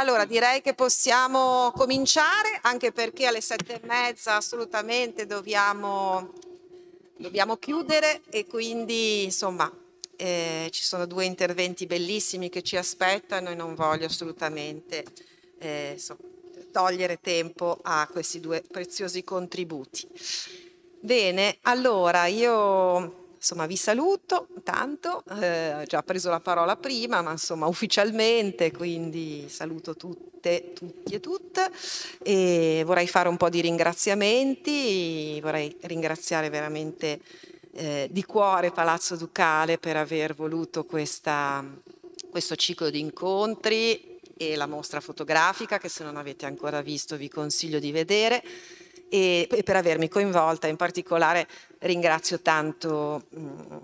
Allora direi che possiamo cominciare anche perché alle sette e mezza assolutamente dobbiamo, dobbiamo chiudere e quindi insomma eh, ci sono due interventi bellissimi che ci aspettano e non voglio assolutamente eh, insomma, togliere tempo a questi due preziosi contributi. Bene, allora io insomma vi saluto tanto, eh, già preso la parola prima, ma insomma ufficialmente, quindi saluto tutte, tutti e tutte e vorrei fare un po' di ringraziamenti, vorrei ringraziare veramente eh, di cuore Palazzo Ducale per aver voluto questa, questo ciclo di incontri e la mostra fotografica che se non avete ancora visto vi consiglio di vedere e, per avermi coinvolta. In particolare ringrazio tanto mm,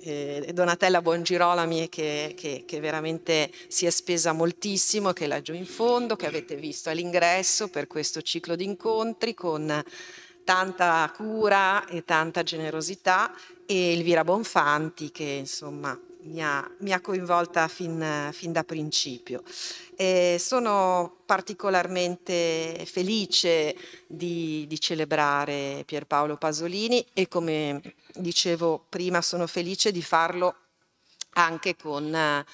eh, Donatella Buongirolami che, che, che, veramente si è spesa moltissimo, che è laggiù in fondo, che avete visto all'ingresso per questo ciclo di incontri con tanta cura e tanta generosità e Elvira Bonfanti che insomma mi ha, mi ha coinvolta fin, fin, da principio. E sono particolarmente felice di, di, celebrare Pierpaolo Pasolini e come dicevo prima sono felice di farlo anche con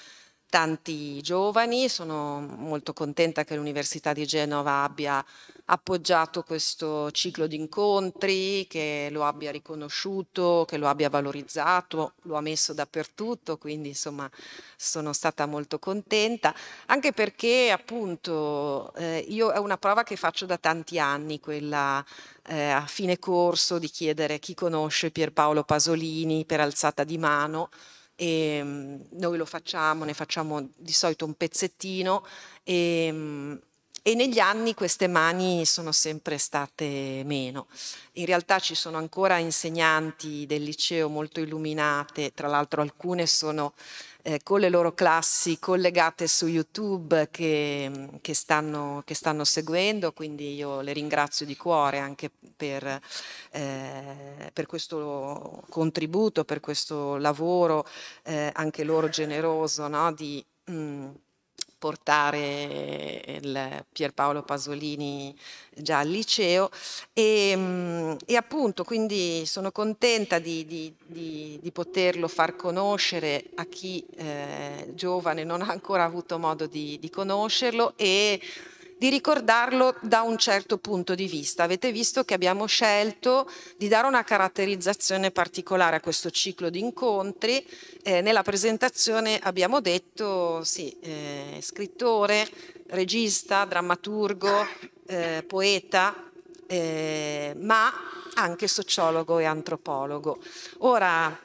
tanti giovani, sono molto contenta che l'Università di Genova abbia appoggiato questo ciclo di incontri, che lo abbia riconosciuto, che lo abbia valorizzato, lo ha messo dappertutto, quindi insomma sono stata molto contenta, anche perché appunto eh, io è una prova che faccio da tanti anni, quella eh, a fine corso di chiedere chi conosce Pierpaolo Pasolini per alzata di mano e ehm, noi lo facciamo, ne facciamo di solito un pezzettino e, ehm, e negli anni queste mani sono sempre state meno. In realtà ci sono ancora insegnanti del liceo molto illuminate, tra l'altro alcune sono eh, con le loro classi collegate su YouTube che, che, stanno, che, stanno, seguendo, quindi io le ringrazio di cuore anche per, eh, per questo contributo, per questo lavoro eh, anche loro generoso no? di... Mh, mm, portare il Pierpaolo Pasolini già al liceo. E, mm, e appunto quindi sono contenta di, di, di, di, poterlo far conoscere a chi eh, giovane non ha ancora avuto modo di, conoscerlo e di ricordarlo da un certo punto di vista. Avete visto che abbiamo scelto di dare una caratterizzazione particolare a questo ciclo di incontri. Eh, nella presentazione abbiamo detto sì, eh, scrittore, regista, drammaturgo, eh, poeta, eh, ma anche sociologo e antropologo. Ora,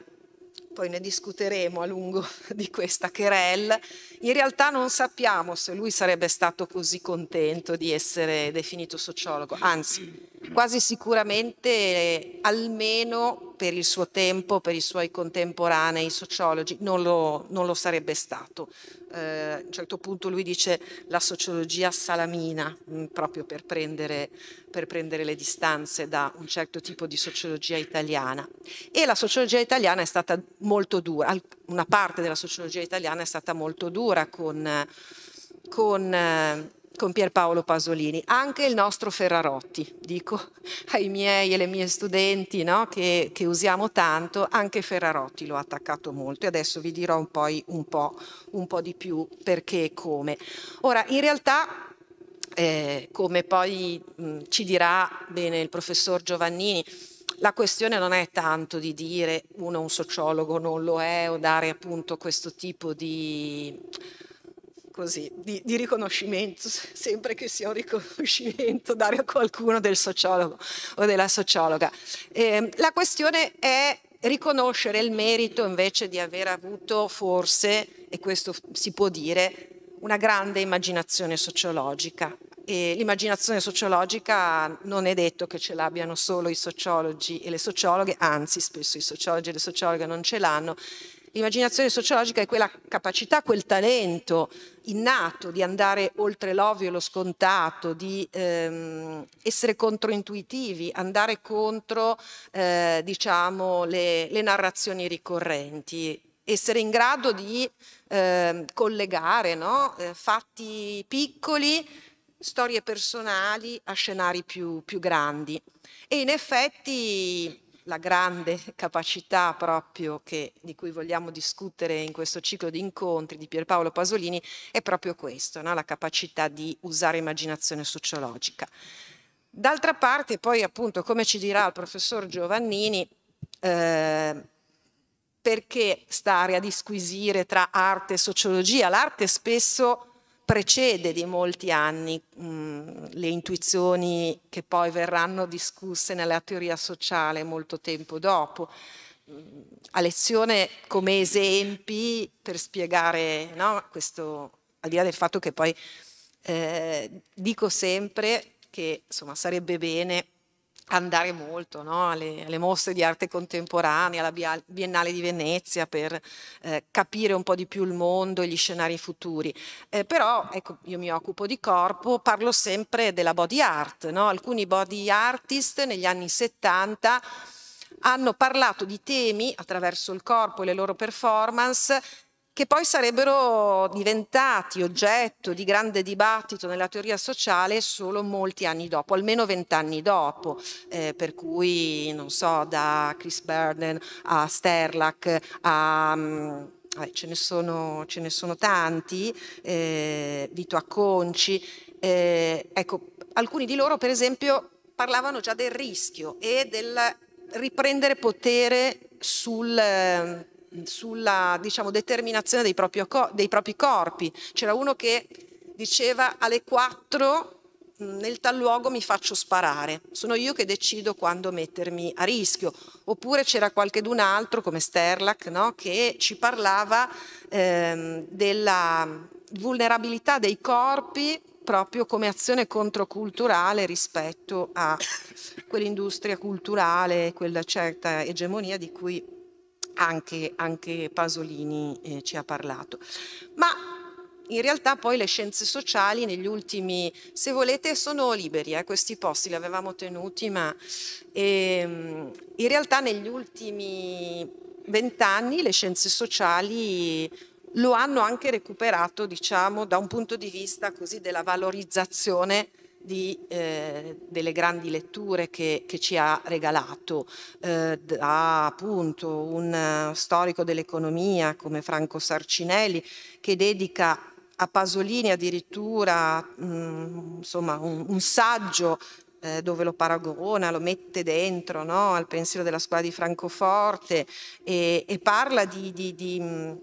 poi ne discuteremo a lungo di questa querel, in realtà non sappiamo se lui sarebbe stato così contento di essere definito sociologo, anzi quasi sicuramente almeno per il suo tempo, per i suoi contemporanei sociologi, non lo, non lo sarebbe stato. Eh, a un certo punto lui dice la sociologia salamina, mh, mm, proprio per prendere, per prendere le distanze da un certo tipo di sociologia italiana. E la sociologia italiana è stata molto dura, una parte della sociologia italiana è stata molto dura con, con eh, con Pierpaolo Pasolini, anche il nostro Ferrarotti, dico ai miei e alle mie studenti no, che, che, usiamo tanto, anche Ferrarotti l'ho attaccato molto e adesso vi dirò un, poi, un, po', un po' di più perché e come. Ora, in realtà eh, come poi mh, ci dirà bene il professor Giovannini, la questione non è tanto di dire uno un sociologo non lo è o dare appunto questo tipo di così, di, di, riconoscimento, sempre che sia un riconoscimento dare a qualcuno del sociologo o della sociologa. Eh, la questione è riconoscere il merito invece di aver avuto forse, e questo si può dire, una grande immaginazione sociologica. l'immaginazione sociologica non è detto che ce l'abbiano solo i sociologi e le sociologhe, anzi spesso i sociologi e le sociologhe non ce l'hanno, L'immaginazione sociologica è quella capacità, quel talento innato di andare oltre l'ovvio e lo scontato, di ehm, essere controintuitivi, andare contro eh, diciamo, le, le narrazioni ricorrenti essere in grado di eh, collegare no? eh, fatti piccoli, storie personali a scenari più, più grandi. E in effetti la grande capacità proprio che, di cui vogliamo discutere in questo ciclo di incontri di Pierpaolo Pasolini è proprio questo, no? la capacità di usare immaginazione sociologica. D'altra parte poi appunto come ci dirà il professor Giovannini eh, perché stare a disquisire tra arte e sociologia? L'arte spesso precede di molti anni mh, le intuizioni che poi verranno discusse nella teoria sociale molto tempo dopo. A lezione come esempi per spiegare no, questo, al di là del fatto che poi eh, dico sempre che insomma, sarebbe bene andare molto no? alle, alle, mostre di arte contemporanea, alla Biennale di Venezia per eh, capire un po' di più il mondo e gli scenari futuri. Eh, però ecco, io mi occupo di corpo, parlo sempre della body art. No? Alcuni body artist negli anni 70 hanno parlato di temi attraverso il corpo e le loro performance che poi sarebbero diventati oggetto di grande dibattito nella teoria sociale solo molti anni dopo, almeno vent'anni dopo, eh, per cui non so, da Chris Burden a Sterlach a... Um, ce, ne sono, ce, ne sono, tanti, eh, Vito Acconci, eh, ecco, alcuni di loro per esempio parlavano già del rischio e del riprendere potere sul sulla diciamo, determinazione dei, dei propri corpi. C'era uno che diceva alle 4 nel tal luogo mi faccio sparare, sono io che decido quando mettermi a rischio. Oppure c'era qualcun altro come Sterlach no? che ci parlava ehm, della vulnerabilità dei corpi proprio come azione controculturale rispetto a quell'industria culturale, quella certa egemonia di cui anche, anche Pasolini eh, ci ha parlato. Ma in realtà poi le scienze sociali negli ultimi, se volete, sono liberi, eh, questi posti li avevamo tenuti, ma ehm, in realtà negli ultimi vent'anni le scienze sociali lo hanno anche recuperato, diciamo, da un punto di vista così della valorizzazione di, eh, delle grandi letture che, che ci ha regalato, eh, da appunto un storico dell'economia come Franco Sarcinelli che dedica a Pasolini addirittura mh, mm, insomma, un, un saggio eh, dove lo paragona, lo mette dentro no? al pensiero della scuola di Francoforte e, e parla di, di, di mm,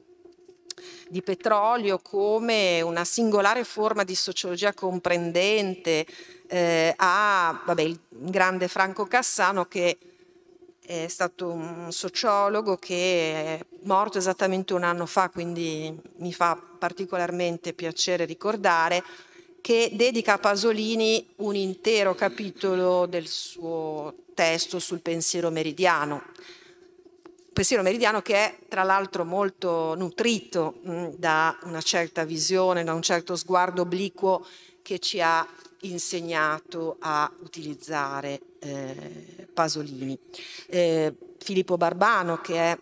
di petrolio come una singolare forma di sociologia comprendente eh, a vabbè, il grande Franco Cassano che è stato un sociologo che è morto esattamente un anno fa, quindi mi fa particolarmente piacere ricordare, che dedica a Pasolini un intero capitolo del suo testo sul pensiero meridiano pensiero meridiano che è tra l'altro molto nutrito mh, da una certa visione, da un certo sguardo obliquo che ci ha insegnato a utilizzare eh, Pasolini. Eh, Filippo Barbano che è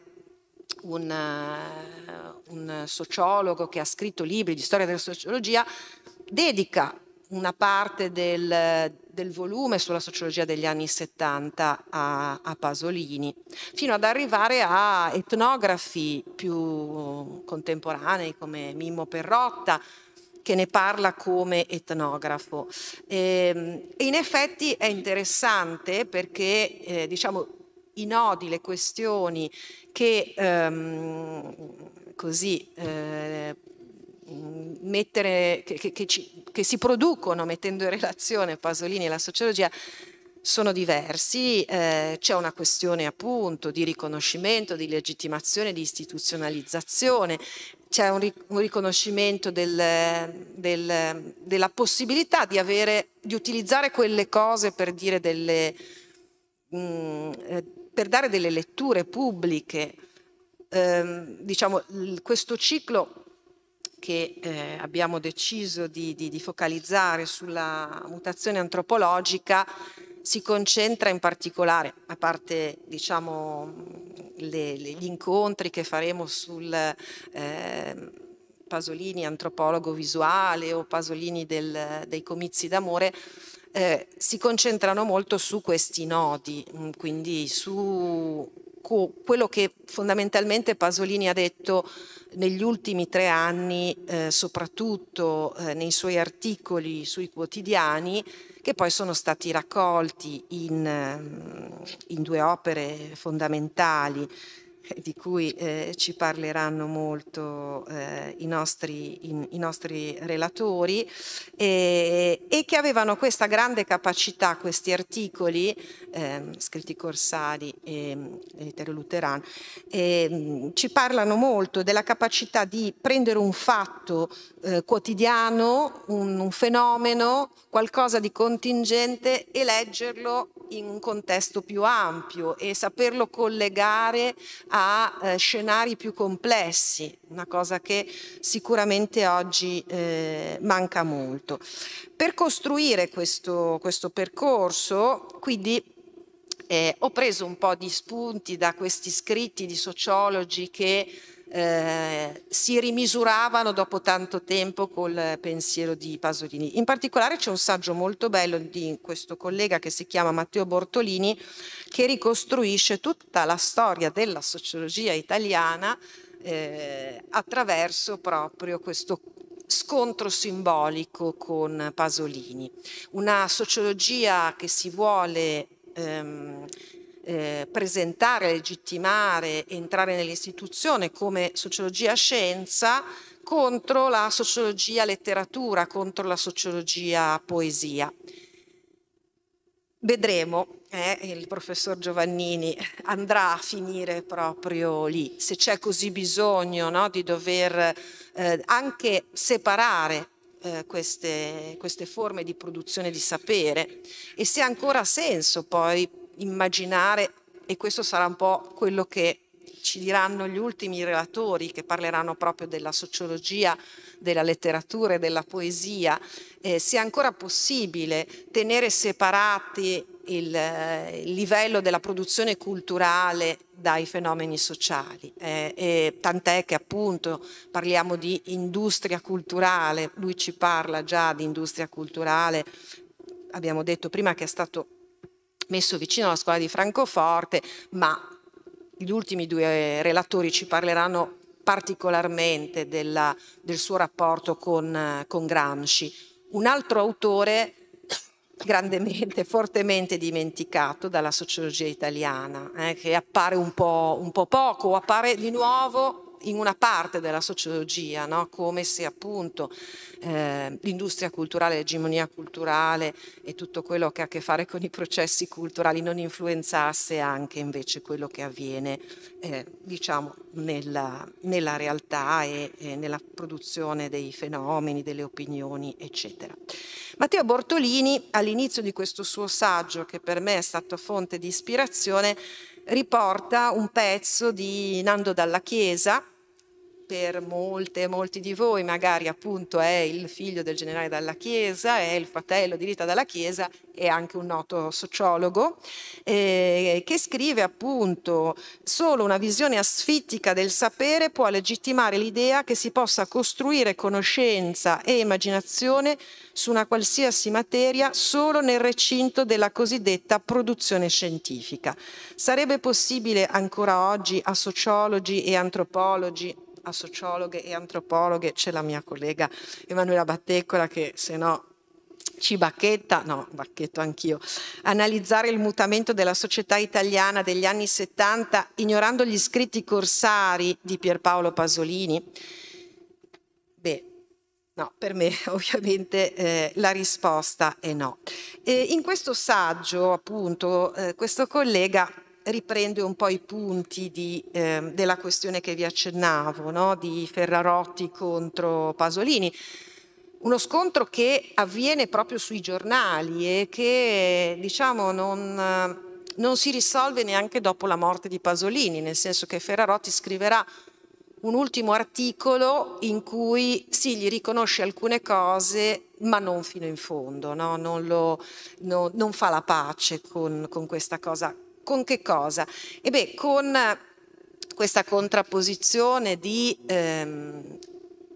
un, uh, un sociologo che ha scritto libri di storia della sociologia, dedica una parte del, del, volume sulla sociologia degli anni 70 a, a, Pasolini, fino ad arrivare a etnografi più contemporanei come Mimmo Perrotta, che ne parla come etnografo. E, ehm, e in effetti è interessante perché eh, diciamo, i nodi, le questioni che ehm, così eh, mettere, che, che, ci, che, si producono mettendo in relazione Pasolini e la sociologia sono diversi, eh, c'è una questione appunto di riconoscimento, di legittimazione, di istituzionalizzazione, c'è un, un riconoscimento del, del, della possibilità di, avere, di, utilizzare quelle cose per, delle, mh, mm, eh, per dare delle letture pubbliche. Eh, diciamo, questo ciclo che eh, abbiamo deciso di, di, di, focalizzare sulla mutazione antropologica si concentra in particolare, a parte diciamo, le, le, gli incontri che faremo sul eh, Pasolini antropologo visuale o Pasolini del, dei comizi d'amore, eh, si concentrano molto su questi nodi, mm, quindi su quello che fondamentalmente Pasolini ha detto negli ultimi tre anni, eh, soprattutto eh, nei suoi articoli sui quotidiani, che poi sono stati raccolti in, ehm, in due opere fondamentali di cui eh, ci parleranno molto eh, i, nostri, in, i, nostri, relatori e, e, che avevano questa grande capacità, questi articoli eh, scritti Corsari e, e Luteran, e, ci parlano molto della capacità di prendere un fatto eh, quotidiano, un, un fenomeno, qualcosa di contingente e leggerlo in un contesto più ampio e saperlo collegare a eh, scenari più complessi, una cosa che sicuramente oggi eh, manca molto. Per costruire questo, questo percorso, quindi eh, ho preso un po' di spunti da questi scritti di sociologi che eh, si rimisuravano dopo tanto tempo col pensiero di Pasolini. In particolare c'è un saggio molto bello di questo collega che si chiama Matteo Bortolini che ricostruisce tutta la storia della sociologia italiana eh, attraverso proprio questo scontro simbolico con Pasolini. Una sociologia che si vuole ehm, eh, presentare, legittimare, entrare nell'istituzione come sociologia scienza contro la sociologia letteratura, contro la sociologia poesia. Vedremo, eh, il professor Giovannini andrà a finire proprio lì, se c'è così bisogno no, di dover eh, anche separare eh, queste, queste forme di produzione di sapere e se ha ancora senso poi immaginare, e questo sarà un po' quello che ci diranno gli ultimi relatori che parleranno proprio della sociologia, della letteratura e della poesia, eh, sia ancora possibile tenere separati il, eh, il, livello della produzione culturale dai fenomeni sociali. Eh, tant'è che appunto parliamo di industria culturale, lui ci parla già di industria culturale, abbiamo detto prima che è stato messo vicino alla scuola di Francoforte, ma gli ultimi due relatori ci parleranno particolarmente della, del suo rapporto con, con Gramsci. Un altro autore grandemente, fortemente dimenticato dalla sociologia italiana, eh, che appare un po', un po' poco, appare di nuovo in una parte della sociologia, no? come se appunto eh, l'industria culturale, l'egemonia culturale e tutto quello che ha a che fare con i processi culturali non influenzasse anche invece quello che avviene eh, diciamo nella, nella realtà e, e, nella produzione dei fenomeni, delle opinioni, eccetera. Matteo Bortolini all'inizio di questo suo saggio, che per me è stato fonte di ispirazione, riporta un pezzo di Nando Dalla Chiesa, per molte, molti di voi magari appunto è il figlio del generale Dalla Chiesa, è il fratello di Rita Dalla Chiesa, è anche un noto sociologo, eh, che scrive appunto solo una visione asfittica del sapere può legittimare l'idea che si possa costruire conoscenza e immaginazione su una qualsiasi materia solo nel recinto della cosiddetta produzione scientifica. Sarebbe possibile ancora oggi a sociologi e antropologi a sociologhe e antropologhe, c'è la mia collega Emanuela Batteccola che se no ci bacchetta, no, bacchetto anch'io, analizzare il mutamento della società italiana degli anni 70 ignorando gli scritti corsari di Pierpaolo Pasolini? Beh, no, per me ovviamente eh, la risposta è no. E in questo saggio, appunto, eh, questo collega riprende un po' i punti di, eh, della questione che vi accennavo, no? di Ferrarotti contro Pasolini. Uno scontro che avviene proprio sui giornali e che diciamo non, non si risolve neanche dopo la morte di Pasolini, nel senso che Ferrarotti scriverà un ultimo articolo in cui sì, gli riconosce alcune cose, ma non fino in fondo, no? non, lo, no, non, fa la pace con, con, questa cosa. Con che cosa? E beh, con questa contrapposizione di ehm,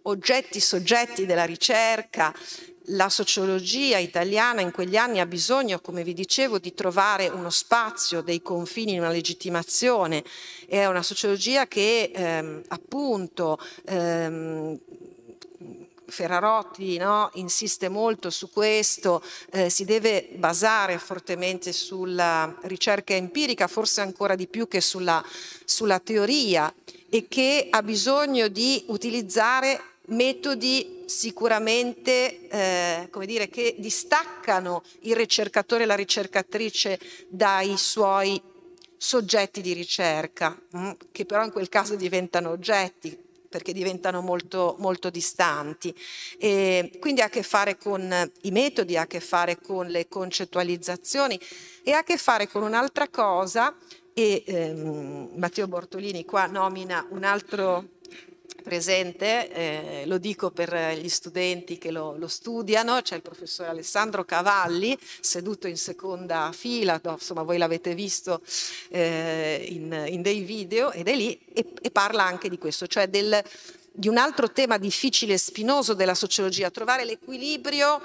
oggetti, soggetti della ricerca, la sociologia italiana in quegli anni ha bisogno, come vi dicevo, di trovare uno spazio, dei confini, una legittimazione. È una sociologia che ehm, appunto ehm, Ferrarotti no, insiste molto su questo, eh, si deve basare fortemente sulla ricerca empirica, forse ancora di più che sulla, sulla teoria e che ha bisogno di utilizzare metodi sicuramente eh, come dire, che distaccano il ricercatore e la ricercatrice dai suoi soggetti di ricerca, mm, che però in quel caso diventano oggetti perché diventano molto, molto distanti. E quindi ha a che fare con i metodi, ha a che fare con le concettualizzazioni e ha a che fare con un'altra cosa e ehm, Matteo Bortolini qua nomina un altro presente, eh, lo dico per gli studenti che lo, lo, studiano, c'è il professore Alessandro Cavalli seduto in seconda fila, no, insomma voi l'avete visto eh, in, in, dei video ed è lì e, e parla anche di questo, cioè del, di un altro tema difficile e spinoso della sociologia, trovare l'equilibrio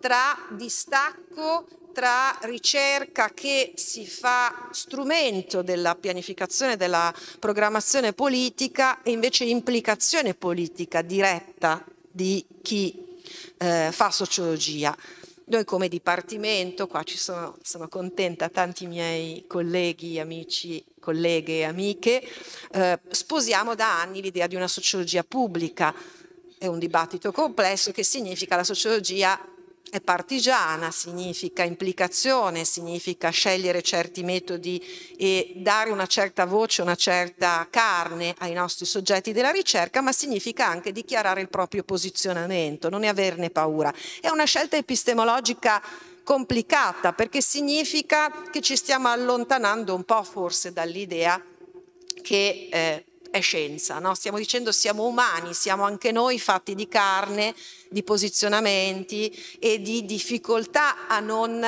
tra distacco tra ricerca che si fa strumento della pianificazione della programmazione politica e invece implicazione politica diretta di chi eh, fa sociologia. Noi come Dipartimento, qua ci sono, sono contenta, tanti miei colleghi, amici, colleghe e amiche, eh, sposiamo da anni l'idea di una sociologia pubblica. È un dibattito complesso che significa la sociologia è partigiana, significa implicazione, significa scegliere certi metodi e dare una certa voce, una certa carne ai nostri soggetti della ricerca, ma significa anche dichiarare il proprio posizionamento, non ne averne paura. È una scelta epistemologica complicata perché significa che ci stiamo allontanando un po' forse dall'idea che eh, è scienza, no? stiamo dicendo siamo umani, siamo anche noi fatti di carne, di posizionamenti e di difficoltà a non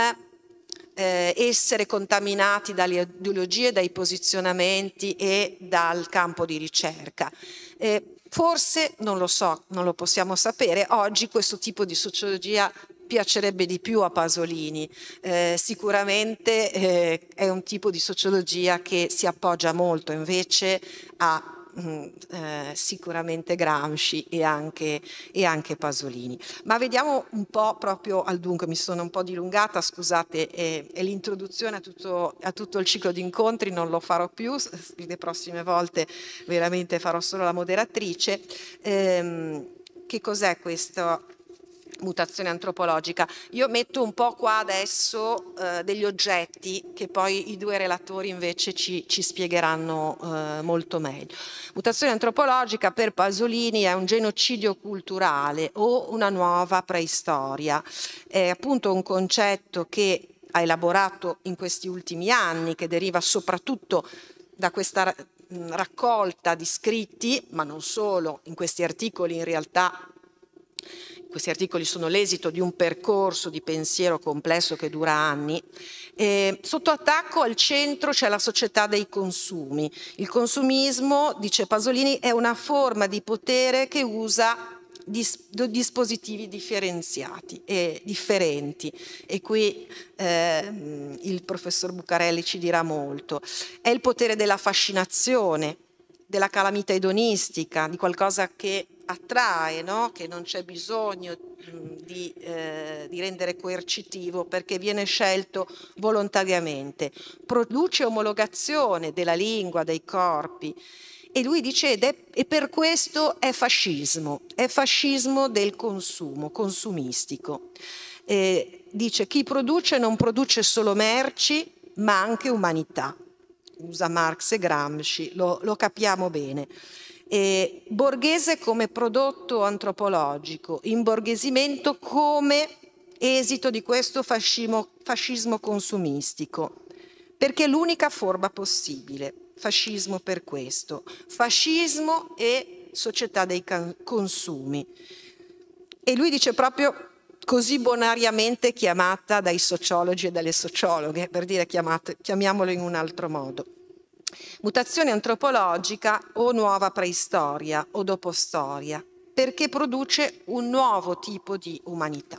eh, essere contaminati dalle ideologie, dai posizionamenti e dal campo di ricerca. Eh, forse, non lo so, non lo possiamo sapere, oggi questo tipo di sociologia piacerebbe di più a Pasolini. Eh, sicuramente eh, è un tipo di sociologia che si appoggia molto invece a mm, eh, sicuramente Gramsci e anche, e anche, Pasolini. Ma vediamo un po' proprio al dunque, mi sono un po' dilungata, scusate, è, è l'introduzione a tutto, a tutto, il ciclo di incontri, non lo farò più, le prossime volte veramente farò solo la moderatrice. Ehm, che cos'è questo? Mutazione antropologica. Io metto un po' qua adesso eh, degli oggetti che poi i due relatori invece ci, ci spiegheranno eh, molto meglio. Mutazione antropologica per Pasolini è un genocidio culturale o una nuova preistoria. È appunto un concetto che ha elaborato in questi ultimi anni, che deriva soprattutto da questa raccolta di scritti, ma non solo, in questi articoli in realtà questi articoli sono l'esito di un percorso di pensiero complesso che dura anni. E sotto attacco al centro c'è la società dei consumi. Il consumismo, dice Pasolini, è una forma di potere che usa dispositivi differenziati e differenti e qui eh, il professor Bucarelli ci dirà molto. È il potere della fascinazione, della calamita edonistica, di qualcosa che attrae, no? che non c'è bisogno di, eh, di, rendere coercitivo perché viene scelto volontariamente, produce omologazione della lingua, dei corpi. E lui dice, ed è, e per questo è fascismo, è fascismo del consumo, consumistico. Eh, dice, chi produce non produce solo merci, ma anche umanità. Usa Marx e Gramsci, lo, lo capiamo bene eh, borghese come prodotto antropologico, imborghesimento come esito di questo fascismo, fascismo consumistico, perché è l'unica forma possibile, fascismo per questo, fascismo e società dei consumi. E lui dice proprio così bonariamente chiamata dai sociologi e dalle sociologhe, per dire chiamate, chiamiamolo in un altro modo. Mutazione antropologica o nuova preistoria o dopostoria, perché produce un nuovo tipo di umanità.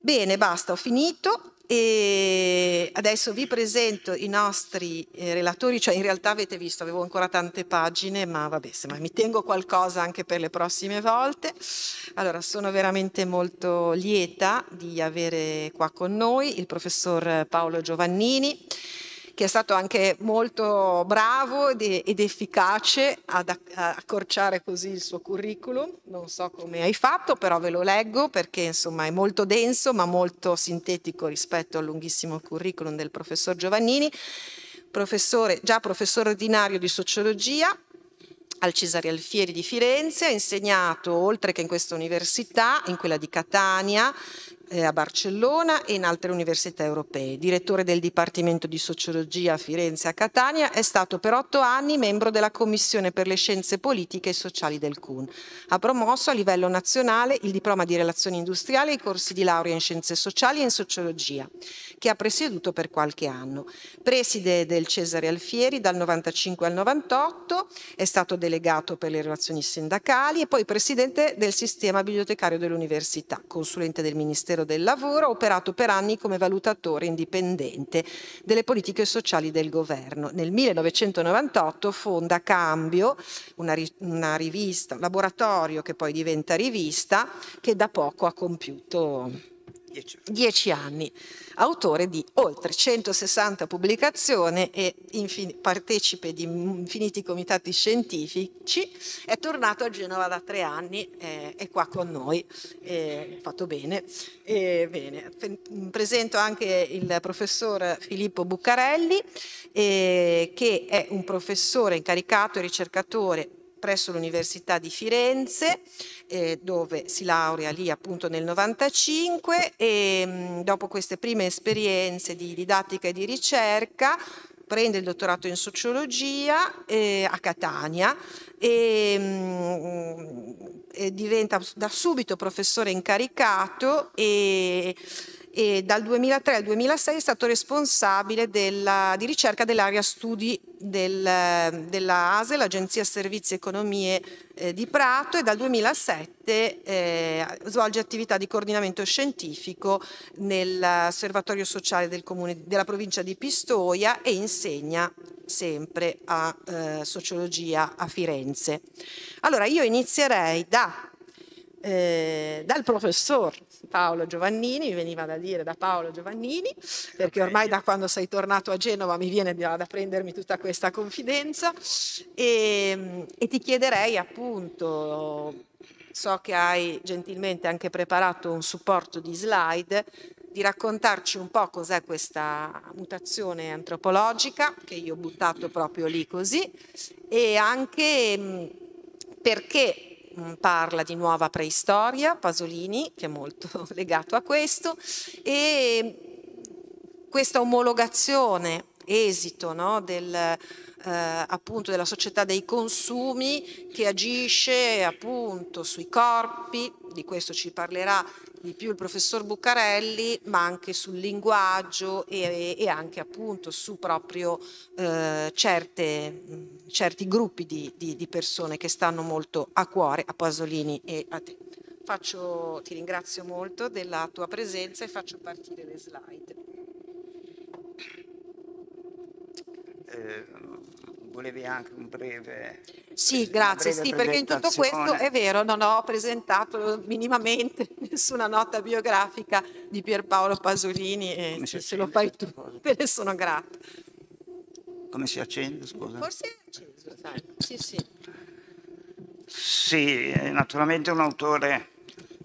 Bene, basta, ho finito. E adesso vi presento i nostri eh, relatori, cioè in realtà avete visto, avevo ancora tante pagine, ma vabbè, se mi tengo qualcosa anche per le prossime volte. Allora, sono veramente molto lieta di avere qua con noi il professor Paolo Giovannini che è stato anche molto bravo ed, efficace ad accorciare così il suo curriculum. Non so come hai fatto, però ve lo leggo perché insomma è molto denso ma molto sintetico rispetto al lunghissimo curriculum del professor Giovannini. Professore, già professore ordinario di sociologia, al Cesare Alfieri di Firenze, ha insegnato oltre che in questa università, in quella di Catania, a Barcellona e in altre università europee. Direttore del Dipartimento di Sociologia a Firenze e a Catania, è stato per otto anni membro della Commissione per le Scienze Politiche e Sociali del CUN. Ha promosso a livello nazionale il diploma di Relazioni Industriali e i corsi di laurea in Scienze Sociali e in Sociologia, che ha presieduto per qualche anno. Preside del Cesare Alfieri dal 95 al 98, è stato delegato per le relazioni sindacali e poi presidente del sistema bibliotecario dell'università, consulente del Ministero Ministero del Lavoro, ha operato per anni come valutatore indipendente delle politiche sociali del governo. Nel 1998 fonda Cambio, una, una rivista, un laboratorio che poi diventa rivista, che da poco ha compiuto dieci anni, autore di oltre 160 pubblicazioni e partecipe di infiniti comitati scientifici, è tornato a Genova da tre anni, eh, è qua con noi, eh, fatto bene. Eh, bene. Presento anche il professor Filippo Buccarelli, eh, che è un professore incaricato e ricercatore presso l'Università di Firenze, eh, dove si laurea lì appunto nel 95 e mh, dopo queste prime esperienze di didattica e di ricerca prende il dottorato in sociologia eh, a Catania e, mh, e, diventa da subito professore incaricato e e dal 2003 al 2006 è stato responsabile della, di ricerca dell'area studi del, della ASE, l'Agenzia Servizi Economie eh, di Prato e dal 2007 eh, svolge attività di coordinamento scientifico nell'osservatorio sociale del comune, della provincia di Pistoia e insegna sempre a eh, sociologia a Firenze. Allora io inizierei da eh, dal professor Paolo Giovannini, mi veniva da dire da Paolo Giovannini, perché ormai da quando sei tornato a Genova mi viene da, da prendermi tutta questa confidenza. E, e ti chiederei appunto, so che hai gentilmente anche preparato un supporto di slide, di raccontarci un po' cos'è questa mutazione antropologica che io ho buttato proprio lì così e anche perché Mm, parla di nuova preistoria, Pasolini, che è molto legato a questo, e questa omologazione, esito no, del, eh, appunto della società dei consumi che agisce appunto sui corpi, di questo ci parlerà di più il professor Buccarelli, ma anche sul linguaggio e, e anche appunto su proprio eh, certe, certi gruppi di, di, di, persone che stanno molto a cuore a Pasolini e a te. Faccio, ti ringrazio molto della tua presenza e faccio partire le slide. Eh, volevi anche un breve... Sì, grazie, sì, perché in tutto questo è vero, non ho presentato minimamente nessuna nota biografica di Pierpaolo Pasolini e se, se lo fai tu te ne sono grata. Come si accende, scusa? Forse è acceso, sai. Sì, sì. Sì, naturalmente un autore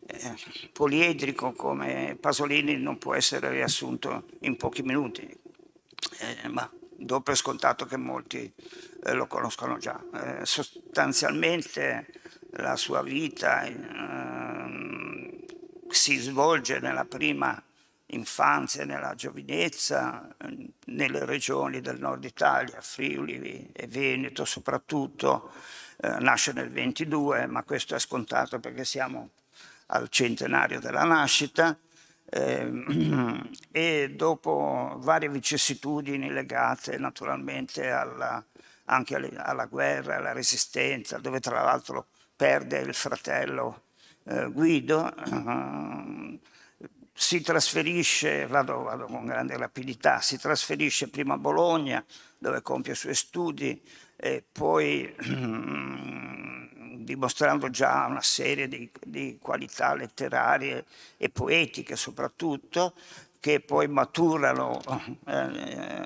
eh, poliedrico come Pasolini non può essere riassunto in pochi minuti, eh, ma do per scontato che molti eh, lo conoscono già. Eh, sostanzialmente la sua vita eh, si svolge nella prima infanzia nella giovinezza eh, nelle regioni del nord Italia, Friuli e Veneto soprattutto, eh, nasce nel 22, ma questo è scontato perché siamo al centenario della nascita eh, e dopo varie vicissitudini legate naturalmente alla, anche alla guerra, alla resistenza, dove tra l'altro perde il fratello eh, Guido, eh, si trasferisce, vado, vado, con grande rapidità, si trasferisce prima a Bologna dove compie i suoi studi e poi dimostrando già una serie di, di qualità letterarie e poetiche soprattutto, che poi maturano eh,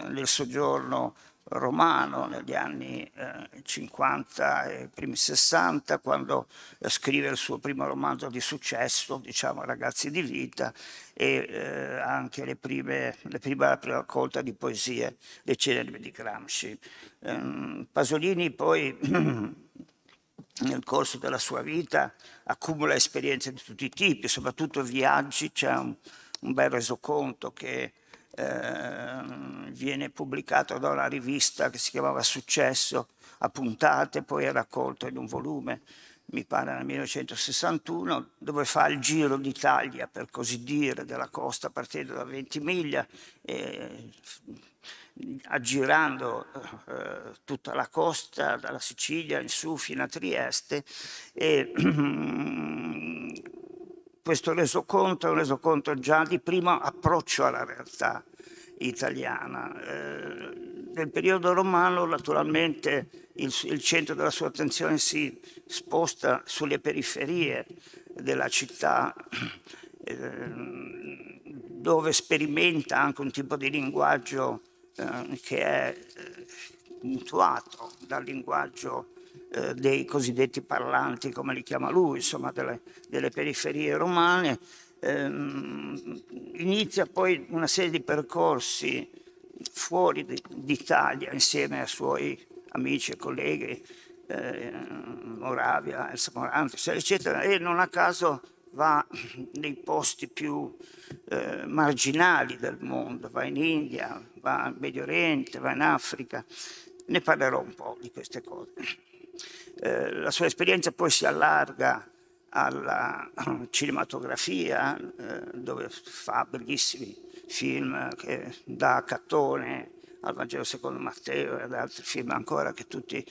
nel soggiorno romano negli anni eh, 50 e primi 60 quando eh, scrive il suo primo romanzo di successo, diciamo Ragazzi di vita e eh, anche le prime, le prime, la prima raccolta di poesie, le celebri di Gramsci. Ehm, Pasolini poi nel corso della sua vita accumula esperienze di tutti i tipi, soprattutto viaggi, c'è un, un bel resoconto che eh, viene pubblicato da una rivista che si chiamava Successo a puntate, poi è raccolto in un volume, mi pare nel 1961, dove fa il giro d'Italia, per così dire, della costa partendo da Ventimiglia, eh, aggirando eh, tutta la costa, dalla Sicilia in su fino a Trieste. E, questo resoconto è un resoconto già di primo approccio alla realtà italiana. Eh, nel periodo romano naturalmente il, il, centro della sua attenzione si sposta sulle periferie della città eh, dove sperimenta anche un tipo di linguaggio eh, che è eh, mutuato dal linguaggio eh, dei cosiddetti parlanti, come li chiama lui, insomma delle, delle periferie romane, ehm, inizia poi una serie di percorsi fuori d'Italia insieme ai suoi amici e colleghi, eh, Moravia, El Samorante, eccetera, e non a caso va nei posti più eh, marginali del mondo, va in India, va in Medio Oriente, va in Africa. Ne parlerò un po' di queste cose. Eh, la sua esperienza poi si allarga alla cinematografia, eh, dove fa bellissimi film che, da Cattone al Vangelo secondo Matteo e ad altri film ancora che tutti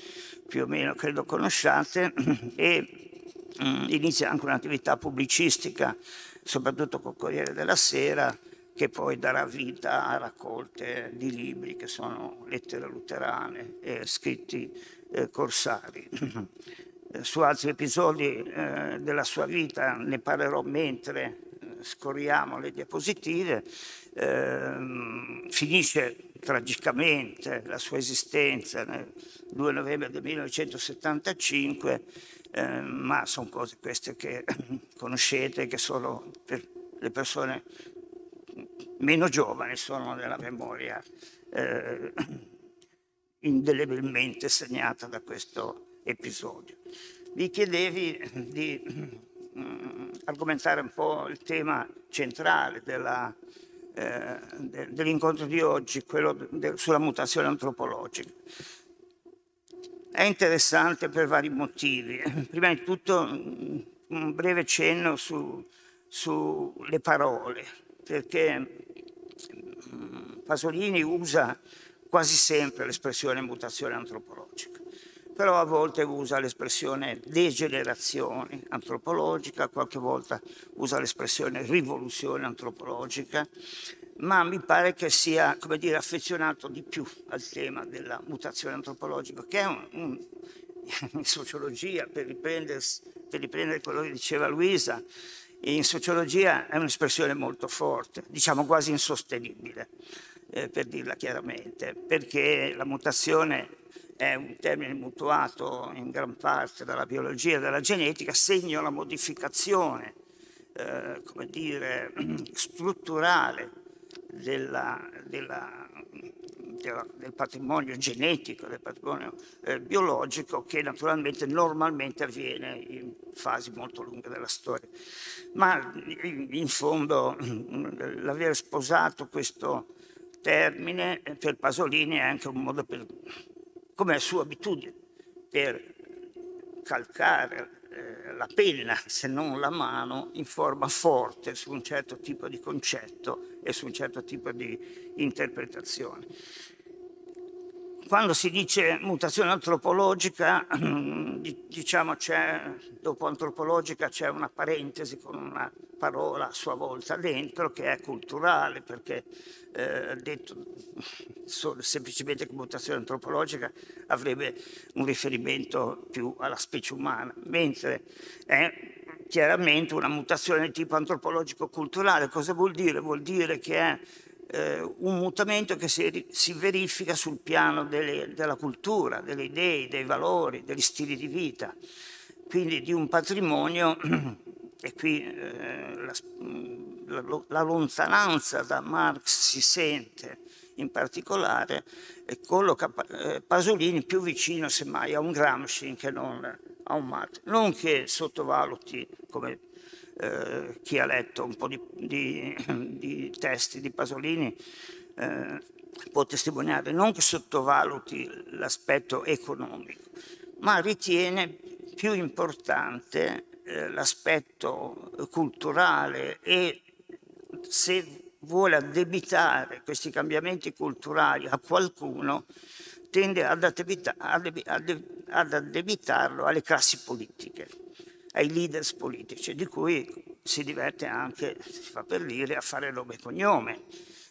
più o meno credo conosciate e mh, inizia anche un'attività pubblicistica, soprattutto col Corriere della Sera, che poi darà vita a raccolte di libri che sono lettere luterane e scritti eh, corsari. Su altri episodi eh, della sua vita ne parlerò mentre eh, scorriamo le diapositive. Eh, finisce tragicamente la sua esistenza nel 2 novembre del 1975, eh, ma sono cose queste che conoscete, che sono per le persone meno giovani sono nella memoria eh, indelebilmente segnata da questo episodio. Vi chiedevi di mm, argomentare un po' il tema centrale della, eh, de, dell'incontro di oggi, quello de, sulla mutazione antropologica. È interessante per vari motivi. Prima di tutto mm, un breve cenno sulle su parole, perché Pasolini usa quasi sempre l'espressione mutazione antropologica, però a volte usa l'espressione degenerazione antropologica, qualche volta usa l'espressione rivoluzione antropologica, ma mi pare che sia, come dire, affezionato di più al tema della mutazione antropologica, che è un, un in sociologia, per, per riprendere quello che diceva Luisa, in sociologia è un'espressione molto forte, diciamo quasi insostenibile eh, per dirla chiaramente, perché la mutazione è un termine mutuato in gran parte dalla biologia e dalla genetica, segna la modificazione, eh, come dire, strutturale della, della, della, del patrimonio genetico, del patrimonio eh, biologico, che naturalmente normalmente avviene in fasi molto lunghe della storia. Ma in fondo l'aver sposato questo termine per Pasolini è anche un modo per, come è sua abitudine, per calcare eh, la penna, se non la mano, in forma forte su un certo tipo di concetto e su un certo tipo di interpretazione. Quando si dice mutazione antropologica, diciamo dopo antropologica c'è una parentesi con una parola a sua volta dentro che è culturale, perché eh, detto semplicemente come mutazione antropologica avrebbe un riferimento più alla specie umana, mentre è chiaramente una mutazione di tipo antropologico-culturale. Cosa vuol dire? Vuol dire che è eh, un mutamento che si, si, verifica sul piano delle, della cultura, delle idee, dei valori, degli stili di vita, quindi di un patrimonio, e qui eh, la, la, la, lontananza da Marx si sente in particolare, e colloca eh, Pasolini più vicino semmai a un Gramsci che non a un Marx, non che sottovaluti come eh, chi ha letto un po' di, di, di testi di Pasolini eh, può testimoniare, non che sottovaluti l'aspetto economico, ma ritiene più importante eh, l'aspetto culturale e se vuole addebitare questi cambiamenti culturali a qualcuno, tende ad, addebitarlo alle classi politiche ai leaders politici, di cui si diverte anche, si fa per dire, a fare nome e cognome,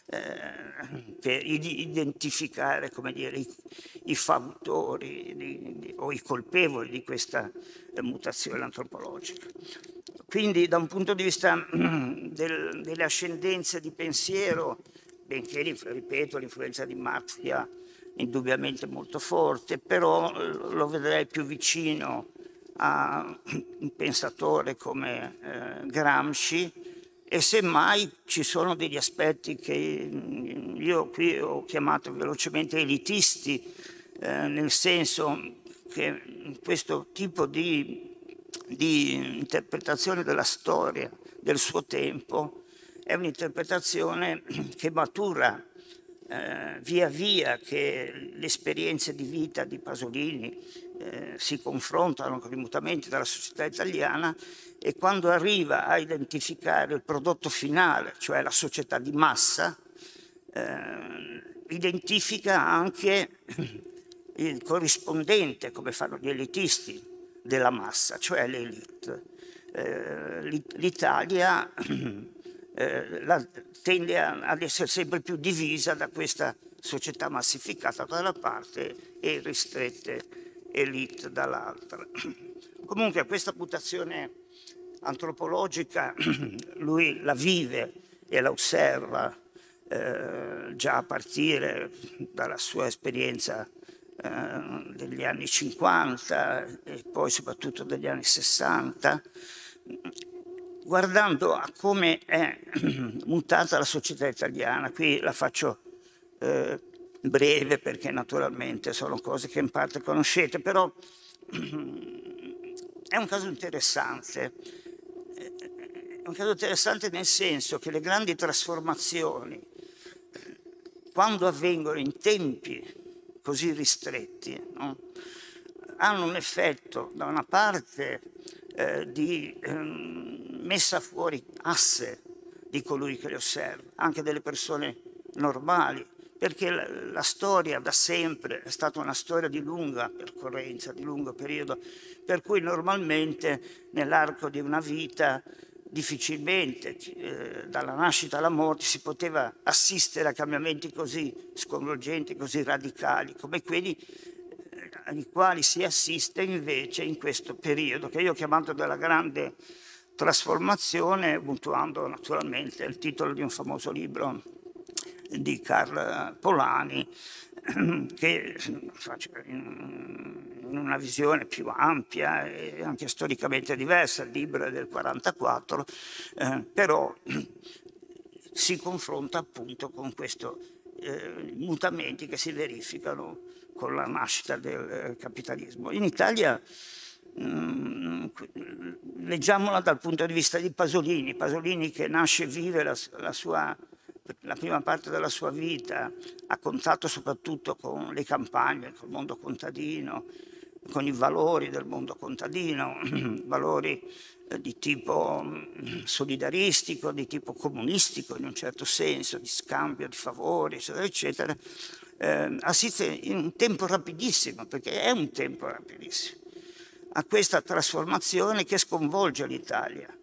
eh, per identificare dire, i, i, fautori di, di, o i colpevoli di questa eh, mutazione antropologica. Quindi da un punto di vista del, delle ascendenze di pensiero, benché, ripeto, l'influenza di Marx sia indubbiamente molto forte, però lo vedrei più vicino a un pensatore come eh, Gramsci e semmai ci sono degli aspetti che io qui ho chiamato velocemente elitisti, eh, nel senso che questo tipo di, di interpretazione della storia del suo tempo è un'interpretazione che matura eh, via via che le esperienze di vita di Pasolini eh, si confrontano con i mutamenti della società italiana e quando arriva a identificare il prodotto finale, cioè la società di massa, eh, identifica anche il corrispondente, come fanno gli elitisti, della massa, cioè l'elite. Eh, L'Italia eh, tende a, ad essere sempre più divisa da questa società massificata da una parte e ristrette elite dall'altra. Comunque questa mutazione antropologica lui la vive e la osserva eh, già a partire dalla sua esperienza eh, degli anni 50 e poi soprattutto degli anni 60 guardando a come è mutata la società italiana, qui la faccio eh, breve perché naturalmente sono cose che in parte conoscete, però è un caso interessante. È un caso interessante nel senso che le grandi trasformazioni, quando avvengono in tempi così ristretti, no? hanno un effetto da una parte eh, di ehm, messa fuori asse di colui che le osserva, anche delle persone normali, perché la, la, storia da sempre è stata una storia di lunga percorrenza, di lungo periodo, per cui normalmente nell'arco di una vita difficilmente eh, dalla nascita alla morte si poteva assistere a cambiamenti così sconvolgenti, così radicali come quelli ai quali si assiste invece in questo periodo che io ho chiamato della grande trasformazione, mutuando naturalmente il titolo di un famoso libro di Carl Polani, che in una visione più ampia e anche storicamente diversa, il libro del 1944, eh, però si confronta appunto con questi eh, mutamenti che si verificano con la nascita del eh, capitalismo. In Italia mm, leggiamola dal punto di vista di Pasolini, Pasolini che nasce e vive la, la, sua, la prima parte della sua vita a contatto soprattutto con le campagne, con il mondo contadino, con i valori del mondo contadino, valori eh, di tipo mm, solidaristico, di tipo comunistico in un certo senso, di scambio di favori, eccetera, eccetera, eh, assiste in un tempo rapidissimo, perché è un tempo rapidissimo, a questa trasformazione che sconvolge l'Italia,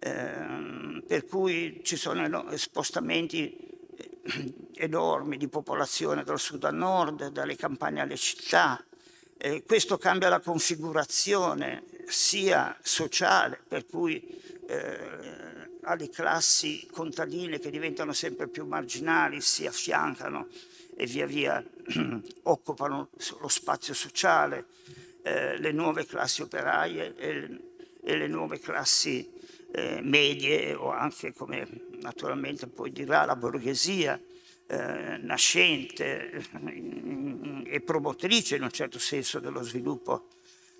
eh, per cui ci sono spostamenti eh, enormi di popolazione dal sud al nord, dalle campagne alle città, eh, questo cambia la configurazione sia sociale, per cui eh, alle classi contadine che diventano sempre più marginali si affiancano e via via occupano lo spazio sociale, eh, le nuove classi operaie e, e le nuove classi eh, medie o anche come naturalmente poi dirà la borghesia eh, nascente eh, e promotrice in un certo senso dello sviluppo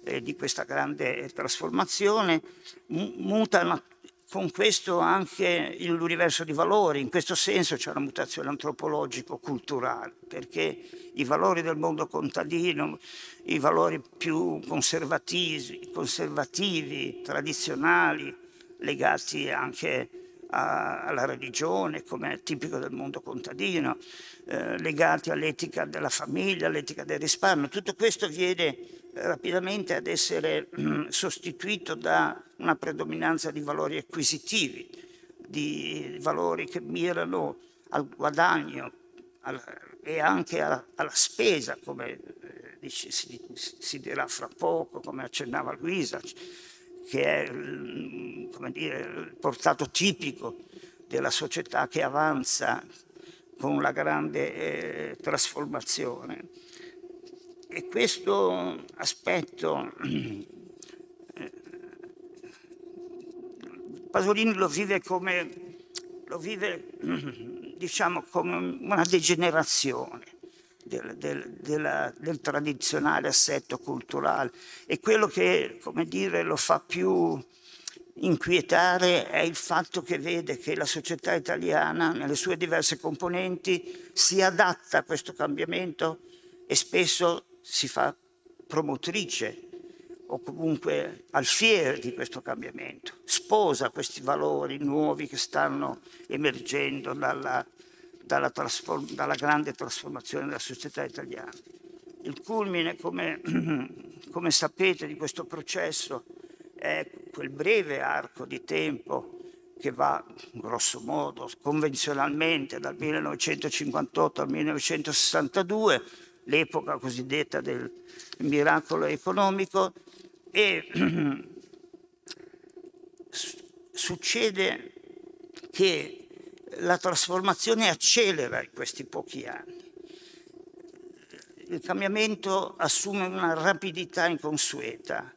eh, di questa grande trasformazione, muta con questo anche l'universo di valori, in questo senso c'è una mutazione antropologico-culturale, perché i valori del mondo contadino, i valori più conservativi, conservativi tradizionali, legati anche a, alla religione, come è tipico del mondo contadino, eh, legati all'etica della famiglia, all'etica del risparmio. Tutto questo viene rapidamente ad essere mh, sostituito da una predominanza di valori acquisitivi, di valori che mirano al guadagno al, e anche alla, alla spesa, come eh, dice, si, si, dirà fra poco, come accennava Luisa che è dire, il portato tipico della società che avanza con la grande eh, trasformazione. E questo aspetto eh, Pasolini lo vive come, lo vive, diciamo, come una degenerazione del, del, della, del, tradizionale assetto culturale. E quello che come dire, lo fa più inquietare è il fatto che vede che la società italiana nelle sue diverse componenti si adatta a questo cambiamento e spesso si fa promotrice o comunque alfiere di questo cambiamento, sposa questi valori nuovi che stanno emergendo dalla, dalla, dalla grande trasformazione della società italiana. Il culmine, come, come sapete, di questo processo è quel breve arco di tempo che va grosso modo convenzionalmente dal 1958 al 1962, l'epoca cosiddetta del miracolo economico, e succede che la trasformazione accelera in questi pochi anni. Il cambiamento assume una rapidità inconsueta,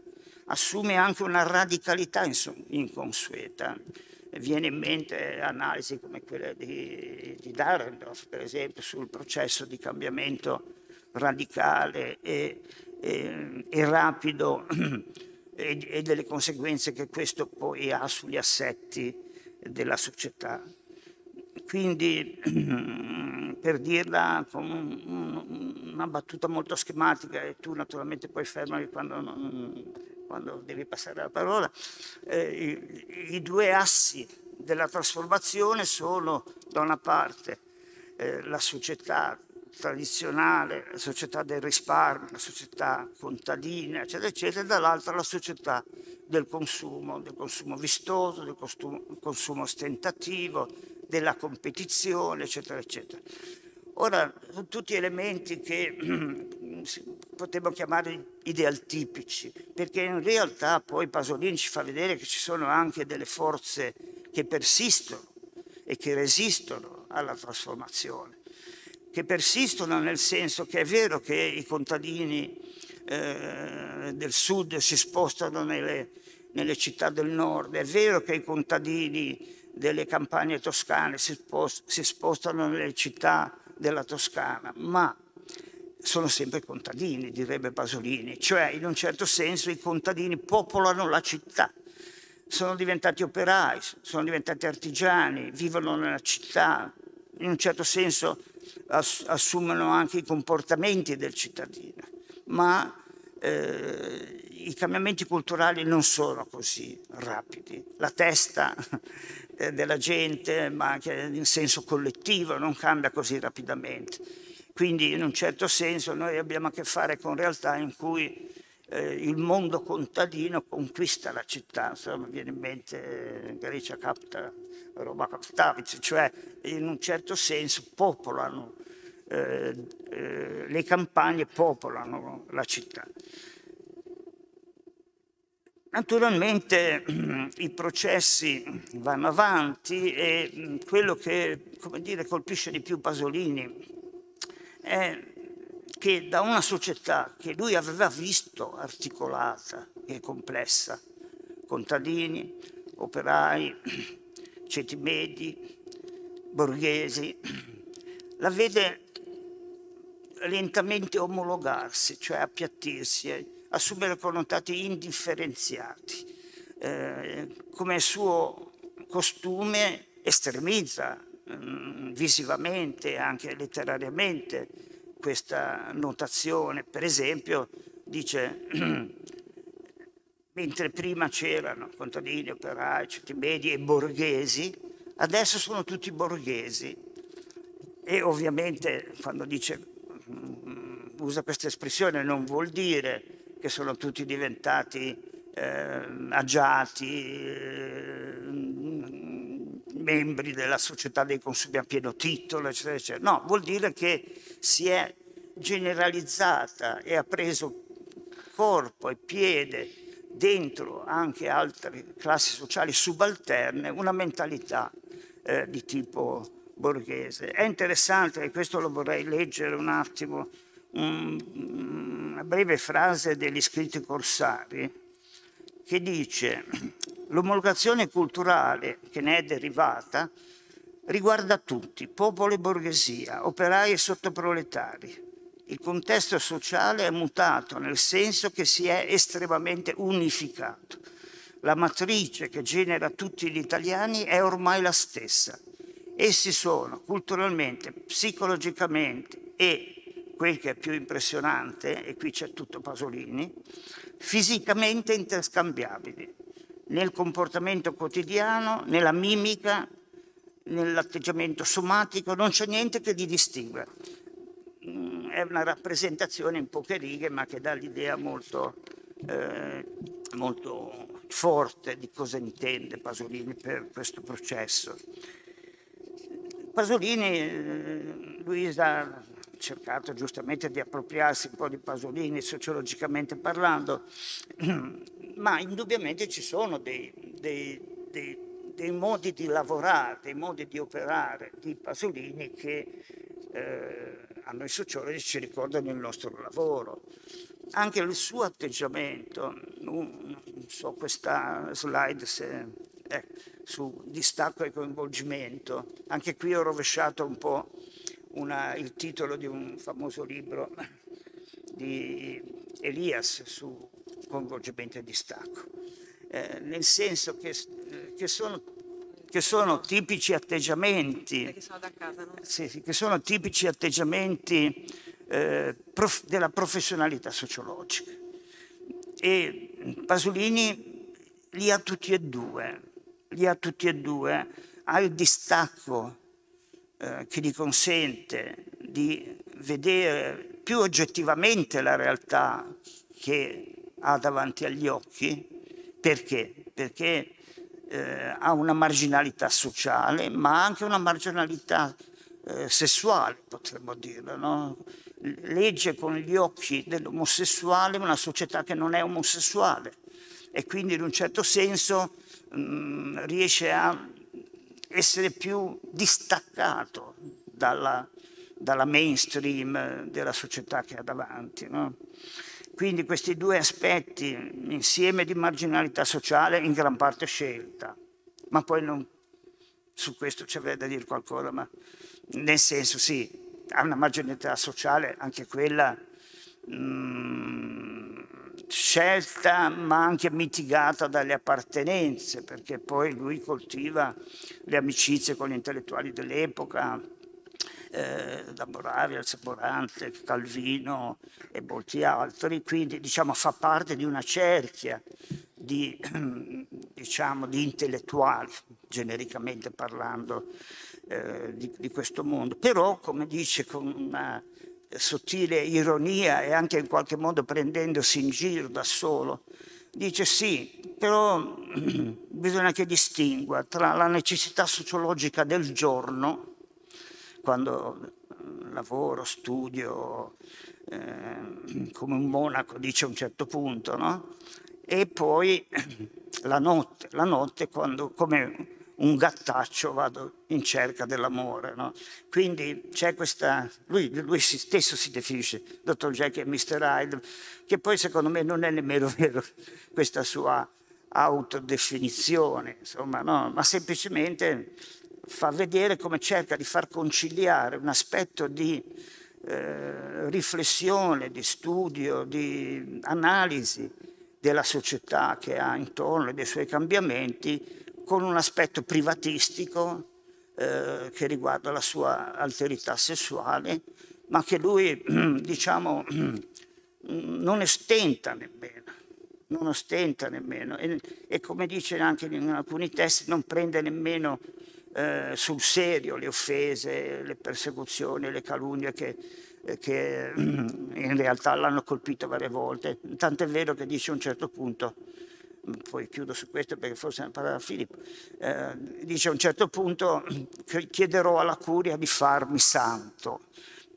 assume anche una radicalità inconsueta. Viene in mente analisi come quella di, di Dahrendorf, per esempio, sul processo di cambiamento radicale e, e, e rapido e, e delle conseguenze che questo poi ha sugli assetti della società. Quindi, per dirla con una battuta molto schematica, e tu naturalmente puoi fermarmi quando, quando devi passare la parola, eh, i, i, due assi della trasformazione sono da una parte eh, la società tradizionale, la società del risparmio, la società contadina, eccetera, eccetera, e dall'altra la società del consumo, del consumo vistoso, del consumo, ostentativo, della competizione, eccetera, eccetera. Ora, sono tutti elementi che potremmo chiamare idealtipici, perché in realtà poi Pasolini ci fa vedere che ci sono anche delle forze che persistono e che resistono alla trasformazione, che persistono nel senso che è vero che i contadini eh, del sud si spostano nelle, nelle città del nord, è vero che i contadini delle campagne toscane si, spost si spostano nelle città della Toscana, ma sono sempre contadini, direbbe Pasolini, cioè in un certo senso i contadini popolano la città, sono diventati operai, sono diventati artigiani, vivono nella città, in un certo senso assumono anche i comportamenti del cittadino, ma eh, i cambiamenti culturali non sono così rapidi. La testa eh, della gente, ma anche in senso collettivo, non cambia così rapidamente. Quindi in un certo senso noi abbiamo a che fare con realtà in cui eh, il mondo contadino conquista la città, insomma viene in mente eh, Grecia capta Roma captavit, cioè in un certo senso popolano, eh, eh, le campagne popolano la città. Naturalmente i processi vanno avanti e quello che dire, colpisce di più Pasolini è che da una società che lui aveva visto articolata e complessa, contadini, operai, ceti medi, borghesi, la vede lentamente omologarsi, cioè appiattirsi, assumere connotati indifferenziati. Eh, come suo costume estremizza mh, mm, visivamente, anche letterariamente, questa notazione. Per esempio, dice, mentre prima c'erano contadini, operai, ceti medi e borghesi, adesso sono tutti borghesi. E ovviamente quando dice, mm, usa questa espressione non vuol dire che sono tutti diventati eh, agiati, eh, membri della società dei consumi a pieno titolo, eccetera, eccetera. No, vuol dire che si è generalizzata e ha preso corpo e piede dentro anche altre classi sociali subalterne una mentalità eh, di tipo borghese. È interessante, e questo lo vorrei leggere un attimo, una breve frase degli scritti corsari che dice l'omologazione culturale che ne è derivata riguarda tutti, popolo e borghesia, operai e sottoproletari. Il contesto sociale è mutato nel senso che si è estremamente unificato. La matrice che genera tutti gli italiani è ormai la stessa. Essi sono culturalmente, psicologicamente e quel che è più impressionante, e qui c'è tutto Pasolini, fisicamente interscambiabili nel comportamento quotidiano, nella mimica, nell'atteggiamento somatico, non c'è niente che li distingue. Mm, è una rappresentazione in poche righe, ma che dà l'idea molto, eh, molto forte di cosa intende Pasolini per questo processo. Pasolini, eh, Luisa cercato giustamente di appropriarsi un po' di Pasolini sociologicamente parlando, ma indubbiamente ci sono dei, dei, dei, dei modi di lavorare, dei modi di operare di Pasolini che eh, noi sociologi ci ricordano il nostro lavoro. Anche il suo atteggiamento, non so questa slide se, eh, su distacco e coinvolgimento, anche qui ho rovesciato un po' una, il titolo di un famoso libro di Elias su coinvolgimento e distacco, eh, nel senso che, che, sono, che sono tipici atteggiamenti, casa, no? sì, sì, che sono tipici atteggiamenti eh, prof, della professionalità sociologica. E Pasolini li ha tutti e due, li ha tutti e due, ha il distacco eh, che gli consente di vedere più oggettivamente la realtà che ha davanti agli occhi. Perché? Perché eh, ha una marginalità sociale, ma anche una marginalità eh, sessuale, potremmo dire. No? Legge con gli occhi dell'omosessuale una società che non è omosessuale e quindi in un certo senso mh, mm, riesce a essere più distaccato dalla, dalla mainstream della società che ha davanti. No? Quindi questi due aspetti, insieme di marginalità sociale, in gran parte scelta, ma poi non, su questo ci avrei da dire qualcosa, ma nel senso sì, ha una marginalità sociale, anche quella mh, mm, scelta ma anche mitigata dalle appartenenze, perché poi lui coltiva le amicizie con gli intellettuali dell'epoca eh, da Moravia, Morante, Calvino e molti altri, quindi diciamo fa parte di una cerchia di, diciamo, di intellettuali, genericamente parlando, eh, di, di, questo mondo. Però, come dice con una sottile ironia e anche in qualche modo prendendosi in giro da solo, dice sì, però bisogna che distingua tra la necessità sociologica del giorno, quando lavoro, studio, eh, come un monaco dice a un certo punto, no? e poi la notte, la notte quando come un gattaccio vado in cerca dell'amore. No? Quindi c'è questa, lui, lui stesso si definisce Dr. Jack e Mr. Hyde, che poi secondo me non è nemmeno vero questa sua autodefinizione, insomma, no? ma semplicemente fa vedere come cerca di far conciliare un aspetto di eh, riflessione, di studio, di analisi della società che ha intorno e dei suoi cambiamenti con un aspetto privatistico eh, che riguarda la sua alterità sessuale, ma che lui, diciamo, non ostenta nemmeno, non ostenta nemmeno. E, e, come dice anche in alcuni testi non prende nemmeno eh, sul serio le offese, le persecuzioni, le calunnie che, che in realtà l'hanno colpito varie volte, tant'è vero che dice a un certo punto poi chiudo su questo perché forse ne parlerà Filippo, eh, dice a un certo punto chiederò alla curia di farmi santo,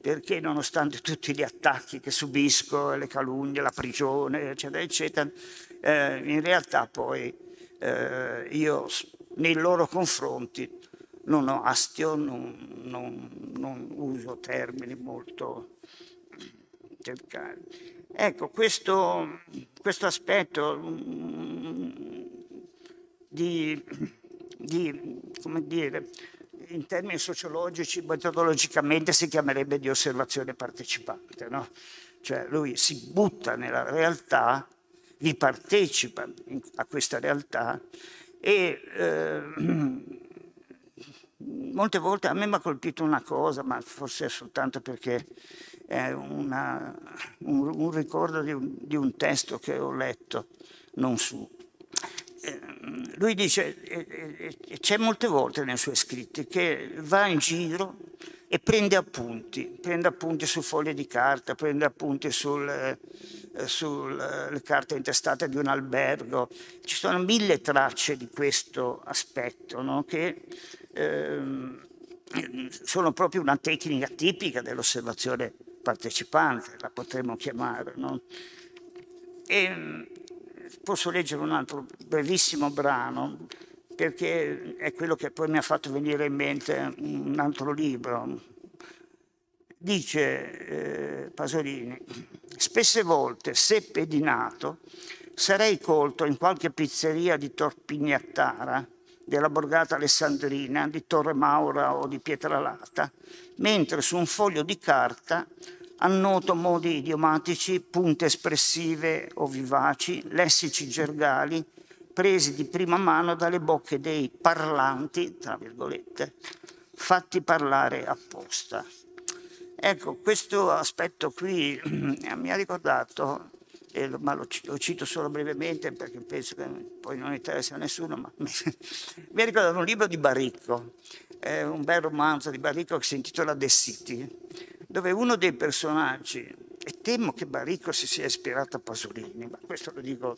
perché nonostante tutti gli attacchi che subisco, le calunnie, la prigione, eccetera, eccetera, eh, in realtà poi eh, io nei loro confronti non ho astio, non, non, non uso termini molto cercati. Ecco, questo, questo aspetto mm, di, di, come dire, in termini sociologici, metodologicamente si chiamerebbe di osservazione partecipante, no? Cioè lui si butta nella realtà, vi partecipa a questa realtà e eh, molte volte a me mi ha colpito una cosa, ma forse è soltanto perché è una, un, un, ricordo di un, di un, testo che ho letto, non su. Eh, lui dice, eh, eh, c'è molte volte nei suoi scritti, che va in giro e prende appunti, prende appunti su foglie di carta, prende appunti sulle sul, carte intestate di un albergo. Ci sono mille tracce di questo aspetto no? che sono proprio una tecnica tipica dell'osservazione partecipante, la potremmo chiamare. No? E mm, posso leggere un altro brevissimo brano, perché è quello che poi mi ha fatto venire in mente un altro libro. Dice eh, Pasolini, spesse volte, se pedinato, sarei colto in qualche pizzeria di Torpignattara, della borgata alessandrina, di Torre Maura o di Pietralata, mentre su un foglio di carta annoto modi idiomatici, punte espressive o vivaci, lessici gergali, presi di prima mano dalle bocche dei parlanti, tra virgolette, fatti parlare apposta. Ecco, questo aspetto qui mi ha ricordato, ma lo, lo, cito solo brevemente perché penso che poi non interessa a nessuno, ma mi ha ricordato un libro di Baricco, eh, un bel romanzo di Baricco che si intitola The City, dove uno dei personaggi, e temo che Baricco si sia ispirato a Pasolini, ma questo lo dico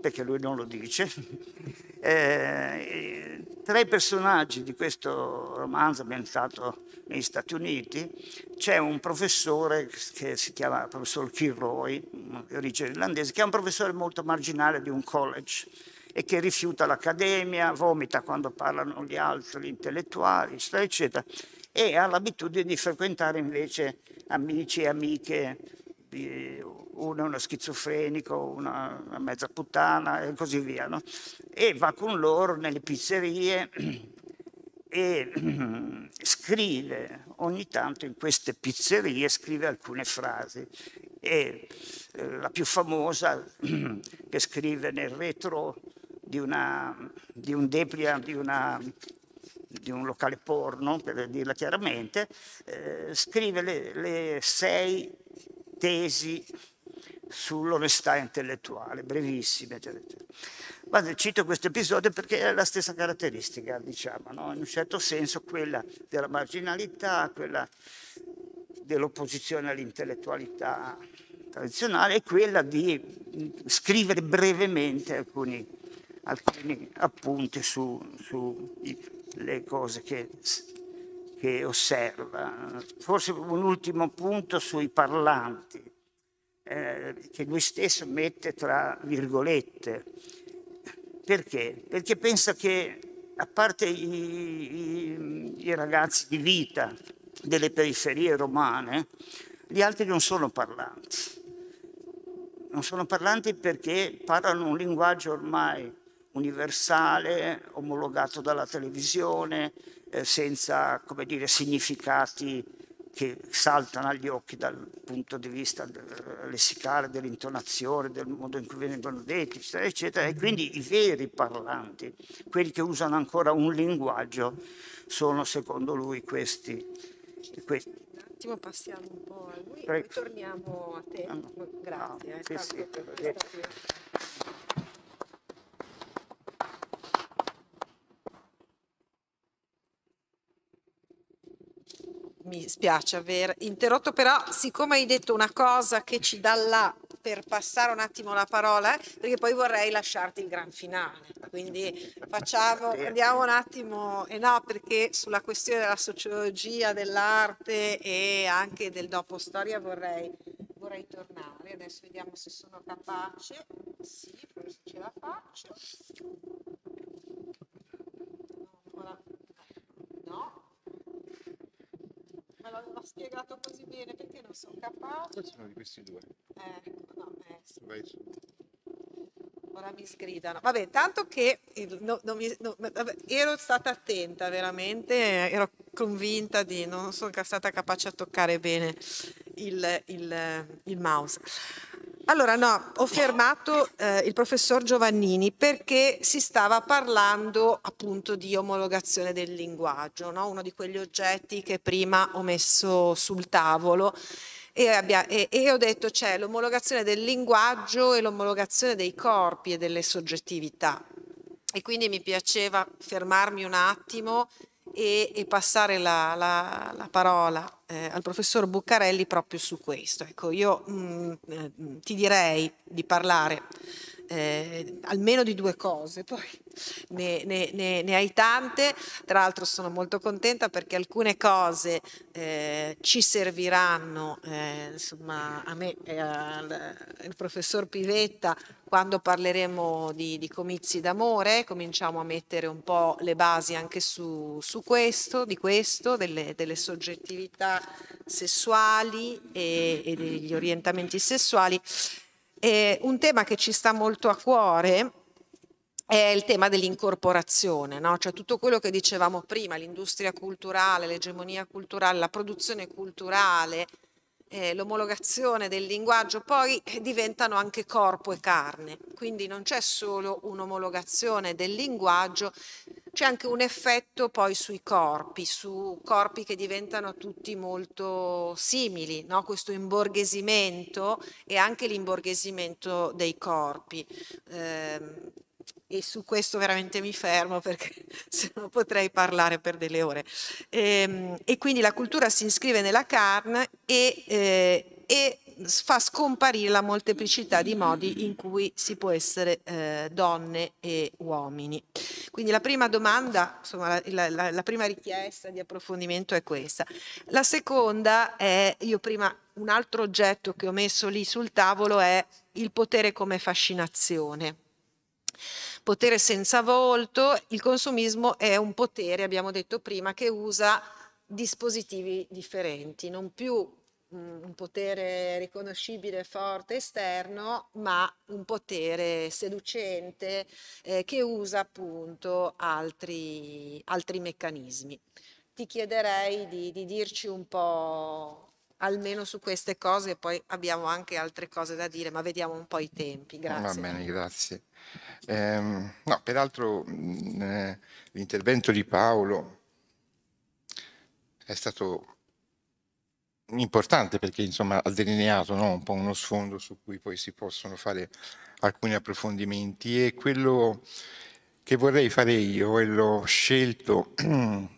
perché lui non lo dice, eh, tra i personaggi di questo romanzo ambientato negli Stati Uniti c'è un professore che si chiama professor Kilroy, di origine irlandese, che è un professore molto marginale di un college e che rifiuta l'accademia, vomita quando parlano gli altri intellettuali, eccetera, eccetera e ha l'abitudine di frequentare invece amici e amiche, uno è uno schizofrenico, una, una mezza puttana e così via, no? e va con loro nelle pizzerie e scrive ogni tanto in queste pizzerie scrive alcune frasi. E eh, la più famosa che scrive nel retro di, una, di un deplia di una di un locale porno, per dirla chiaramente, eh, scrive le, le sei tesi sull'onestà intellettuale, brevissime. Eccetera. Guarda, cito questo episodio perché è la stessa caratteristica, diciamo, no? in un certo senso quella della marginalità, quella dell'opposizione all'intellettualità tradizionale e quella di scrivere brevemente alcuni, alcuni appunti sulle su cose che osserva. Forse un ultimo punto sui parlanti, eh, che lui stesso mette tra virgolette perché? Perché pensa che, a parte i, i, i ragazzi di vita delle periferie romane, gli altri non sono parlanti. Non sono parlanti perché parlano un linguaggio ormai universale, omologato dalla televisione, eh, senza dire, significati che saltano agli occhi dal punto di vista lessicale, dell'intonazione, del modo in cui vengono detti, eccetera, eccetera. E quindi i veri parlanti, quelli che usano ancora un linguaggio, sono secondo lui questi. questi. Un attimo passiamo un po' a lui e torniamo a te. Ah, no. Grazie. Ah, sì, sì, mi spiace aver interrotto, però siccome hai detto una cosa che ci dà là per passare un attimo la parola, perché poi vorrei lasciarti il gran finale. Quindi facciamo, andiamo un attimo, e eh no, perché sulla questione della sociologia, dell'arte e anche del dopo storia vorrei, vorrei tornare. Adesso vediamo se sono capace. Sì, forse ce la faccio. No, no me l'aveva spiegato così bene perché non sono capace. Questi sono di questi due. Eh, no, eh, sì. Ora mi sgridano. Vabbè, tanto che no, no, no, vabbè, ero stata attenta veramente, ero convinta di non sono stata capace a toccare bene il, il, il mouse. Allora no, ho fermato eh, il professor Giovannini perché si stava parlando appunto di omologazione del linguaggio, no? uno di quegli oggetti che prima ho messo sul tavolo e, abbia, e, e ho detto c'è l'omologazione del linguaggio e l'omologazione dei corpi e delle soggettività. E quindi mi piaceva fermarmi un attimo e, e passare la, la, la parola eh, al professor Buccarelli proprio su questo. Ecco, io mh, mm, eh, ti direi di parlare eh, almeno di due cose, poi ne, ne, ne, ne, hai tante, tra l'altro sono molto contenta perché alcune cose eh, ci serviranno, eh, insomma a me e al, al professor Pivetta quando parleremo di, di, comizi d'amore, cominciamo a mettere un po' le basi anche su, su questo, di questo, delle, delle soggettività sessuali e, e degli orientamenti sessuali eh, un tema che ci sta molto a cuore è il tema dell'incorporazione, no? cioè tutto quello che dicevamo prima, l'industria culturale, l'egemonia culturale, la produzione culturale, eh, l'omologazione del linguaggio, poi diventano anche corpo e carne, quindi non c'è solo un'omologazione del linguaggio, c'è anche un effetto poi sui corpi, su corpi che diventano tutti molto simili, no? questo imborghesimento e anche l'imborghesimento dei corpi. Eh, e su questo veramente mi fermo perché se no potrei parlare per delle ore. E, ehm, e quindi la cultura si iscrive nella carne e, eh, e fa scomparire la molteplicità di modi in cui si può essere eh, donne e uomini. Quindi la prima domanda, insomma, la, la, la, prima richiesta di approfondimento è questa. La seconda è, io prima, un altro oggetto che ho messo lì sul tavolo è il potere come fascinazione. Potere senza volto, il consumismo è un potere, abbiamo detto prima, che usa dispositivi differenti, non più un potere riconoscibile, forte, esterno, ma un potere seducente eh, che usa appunto altri, altri meccanismi. Ti chiederei di, di, dirci un po' almeno su queste cose poi abbiamo anche altre cose da dire, ma vediamo un po' i tempi. Grazie. Va bene, grazie. Eh, no, peraltro mh, eh, l'intervento di Paolo è stato importante perché insomma ha delineato no, un po' uno sfondo su cui poi si possono fare alcuni approfondimenti. E quello che vorrei fare io e l'ho scelto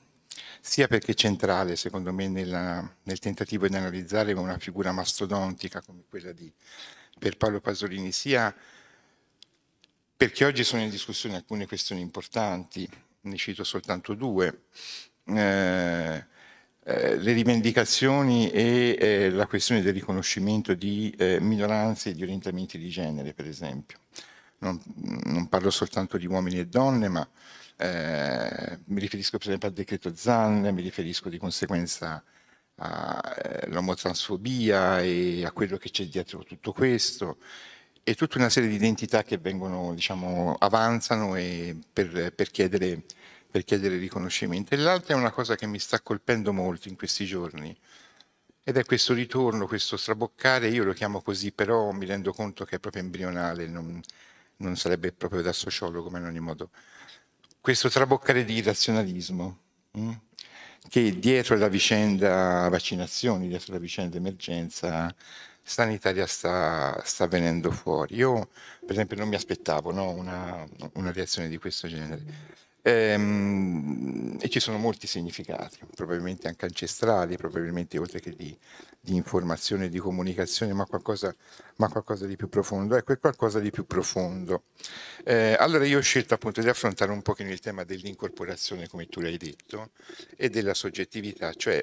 sia perché è centrale secondo me nella, nel tentativo di analizzare una figura mastodontica come quella di per Paolo Pasolini, sia perché oggi sono in discussione alcune questioni importanti, ne cito soltanto due, eh, eh, le rivendicazioni e eh, la questione del riconoscimento di eh, minoranze e di orientamenti di genere, per esempio. Non, non parlo soltanto di uomini e donne, ma eh, mi riferisco per esempio al decreto Zan, mi riferisco di conseguenza all'omotransfobia eh, e a quello che c'è dietro tutto questo e tutta una serie di identità che vengono, diciamo, avanzano per, per, chiedere, per chiedere riconoscimento. E l'altra è una cosa che mi sta colpendo molto in questi giorni, ed è questo ritorno, questo straboccare, io lo chiamo così, però mi rendo conto che è proprio embrionale, non, non sarebbe proprio da sociologo, ma in ogni modo questo traboccare di razionalismo mh? Mm, che dietro la vicenda vaccinazioni, dietro la vicenda emergenza sanitaria sta, sta venendo fuori. Io per esempio non mi aspettavo no, una, una, reazione di questo genere. Ehm, e ci sono molti significati, probabilmente anche ancestrali, probabilmente oltre che di, di informazione di comunicazione, ma qualcosa, ma qualcosa, di più profondo. Ecco, è qualcosa di più profondo. Eh, allora io ho scelto appunto di affrontare un pochino il tema dell'incorporazione, come tu l'hai detto, e della soggettività, cioè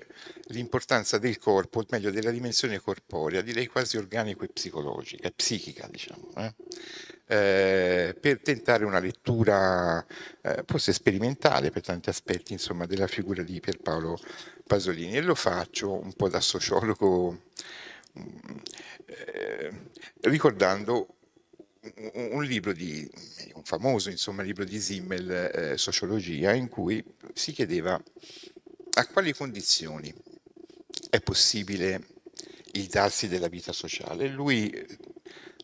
l'importanza del corpo, o meglio della dimensione corporea, direi quasi organico e psicologica, psichica, diciamo. Eh? Eh, per tentare una lettura eh, forse sperimentale per tanti aspetti insomma, della figura di Pierpaolo Pasolini e lo faccio un po' da sociologo eh, ricordando un, un, libro di un famoso insomma, libro di Simmel eh, Sociologia in cui si chiedeva a quali condizioni è possibile il darsi della vita sociale. Lui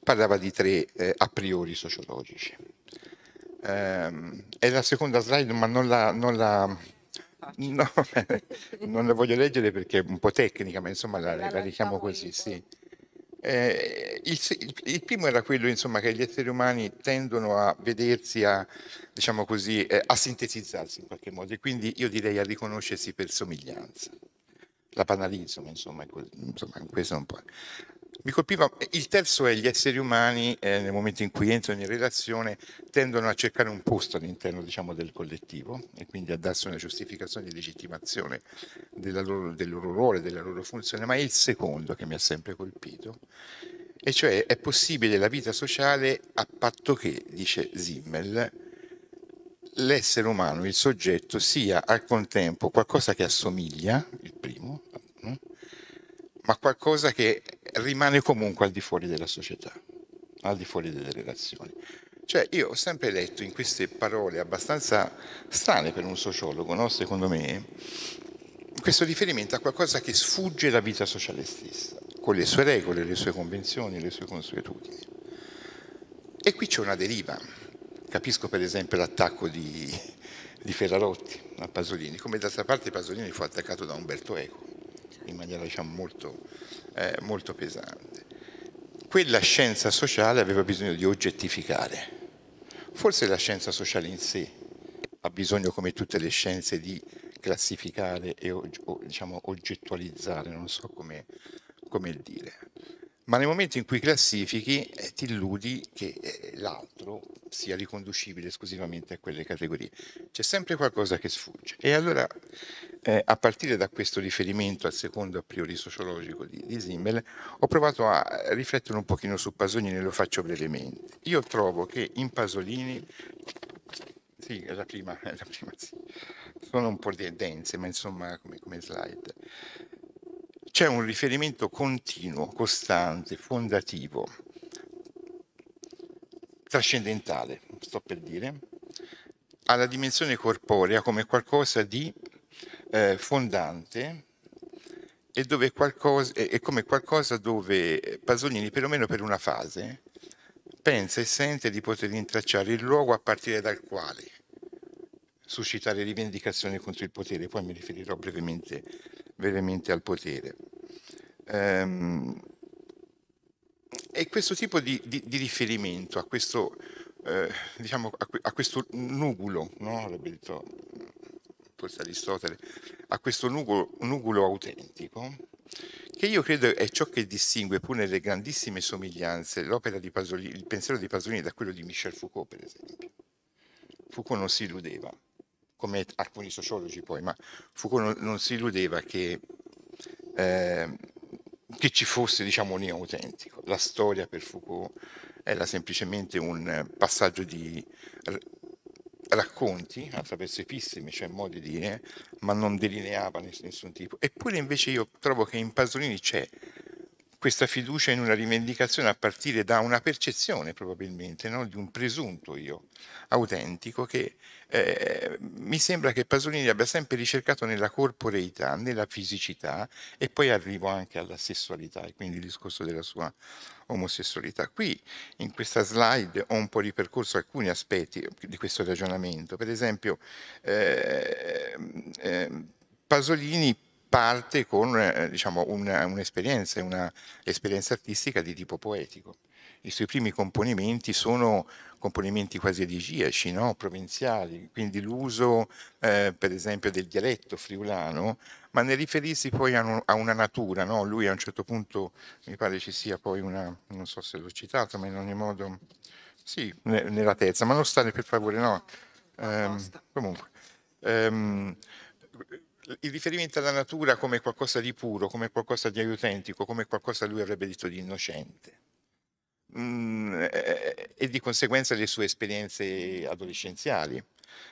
parlava di tre eh, a priori sociologici. Eh, è la seconda slide, ma non la, non la, no, non la voglio leggere perché è un po' tecnica, ma insomma la, la richiamo così. Sì. Eh, il, il, primo era quello insomma, che gli esseri umani tendono a vedersi, a, diciamo così, eh, a sintetizzarsi in qualche modo e quindi io direi a riconoscersi per somiglianza. La banalizzo, ma insomma, insomma questo è un po'. Mi colpiva, il terzo è gli esseri umani eh, nel momento in cui entrano in relazione tendono a cercare un posto all'interno diciamo, del collettivo e quindi a darsi una giustificazione di legittimazione loro, del loro ruolo, della loro funzione, ma è il secondo che mi ha sempre colpito, e cioè è possibile la vita sociale a patto che, dice Simmel, l'essere umano, il soggetto, sia al contempo qualcosa che assomiglia, il primo, ma qualcosa che rimane comunque al di fuori della società, al di fuori delle relazioni. Cioè io ho sempre letto in queste parole abbastanza strane per un sociologo, no? secondo me, questo riferimento a qualcosa che sfugge la vita sociale stessa, con le sue regole, le sue convenzioni, le sue consuetudini. E qui c'è una deriva. Capisco per esempio l'attacco di, di Ferrarotti a Pasolini, come d'altra parte Pasolini fu attaccato da Umberto Eco in maniera diciamo, molto, eh, molto pesante. Quella scienza sociale aveva bisogno di oggettificare. Forse la scienza sociale in sé ha bisogno, come tutte le scienze, di classificare e diciamo, oggettualizzare, non so come, come dire ma nel momento in cui classifichi eh, ti illudi che eh, l'altro sia riconducibile esclusivamente a quelle categorie. C'è sempre qualcosa che sfugge. E allora, eh, a partire da questo riferimento al secondo a priori sociologico di, di Simmel, ho provato a riflettere un pochino su Pasolini e lo faccio brevemente. Io trovo che in Pasolini, sì, la prima, la prima sì. sono un po' dense, ma insomma come, come slide c'è un riferimento continuo, costante, fondativo, trascendentale, sto per dire, alla dimensione corporea come qualcosa di eh, fondante e dove qualcosa, è come qualcosa dove Pasolini, perlomeno per una fase, pensa e sente di poter intracciare il luogo a partire dal quale suscitare rivendicazioni contro il potere, poi mi riferirò brevemente veramente al potere. Ehm, e questo tipo di, di, di riferimento a questo, eh, diciamo, a, a, questo nugulo, no? avrebbe detto forse Aristotele, a questo nugulo, nugulo autentico, che io credo è ciò che distingue, pur nelle grandissime somiglianze, l'opera di Pasolini, il pensiero di Pasolini da quello di Michel Foucault, per esempio. Foucault non si illudeva, come alcuni sociologi poi, ma Foucault non, non si illudeva che, eh, che ci fosse diciamo, un io autentico. La storia per Foucault era semplicemente un passaggio di racconti attraverso epistemi, cioè modi di dire, ma non delineava nessun tipo. Eppure invece io trovo che in Pasolini c'è questa fiducia in una rivendicazione a partire da una percezione probabilmente, no? di un presunto io autentico che eh, mi sembra che Pasolini abbia sempre ricercato nella corporeità, nella fisicità e poi arrivo anche alla sessualità e quindi il discorso della sua omosessualità. Qui in questa slide ho un po' ripercorso alcuni aspetti di questo ragionamento, per esempio eh, eh, Pasolini parte con eh, diciamo, un'esperienza, una un'esperienza artistica di tipo poetico. I suoi primi componimenti sono componimenti quasi elegiaci, no? provinciali, quindi l'uso eh, per esempio del dialetto friulano, ma nel riferirsi poi a, un, a una natura, no? lui a un certo punto mi pare ci sia poi una, non so se l'ho citato, ma in ogni modo, sì, nella terza, ma non stare per favore, no. Um, comunque. Um, il riferimento alla natura come qualcosa di puro, come qualcosa di autentico, come qualcosa lui avrebbe detto di innocente. Mm, e di conseguenza le sue esperienze adolescenziali.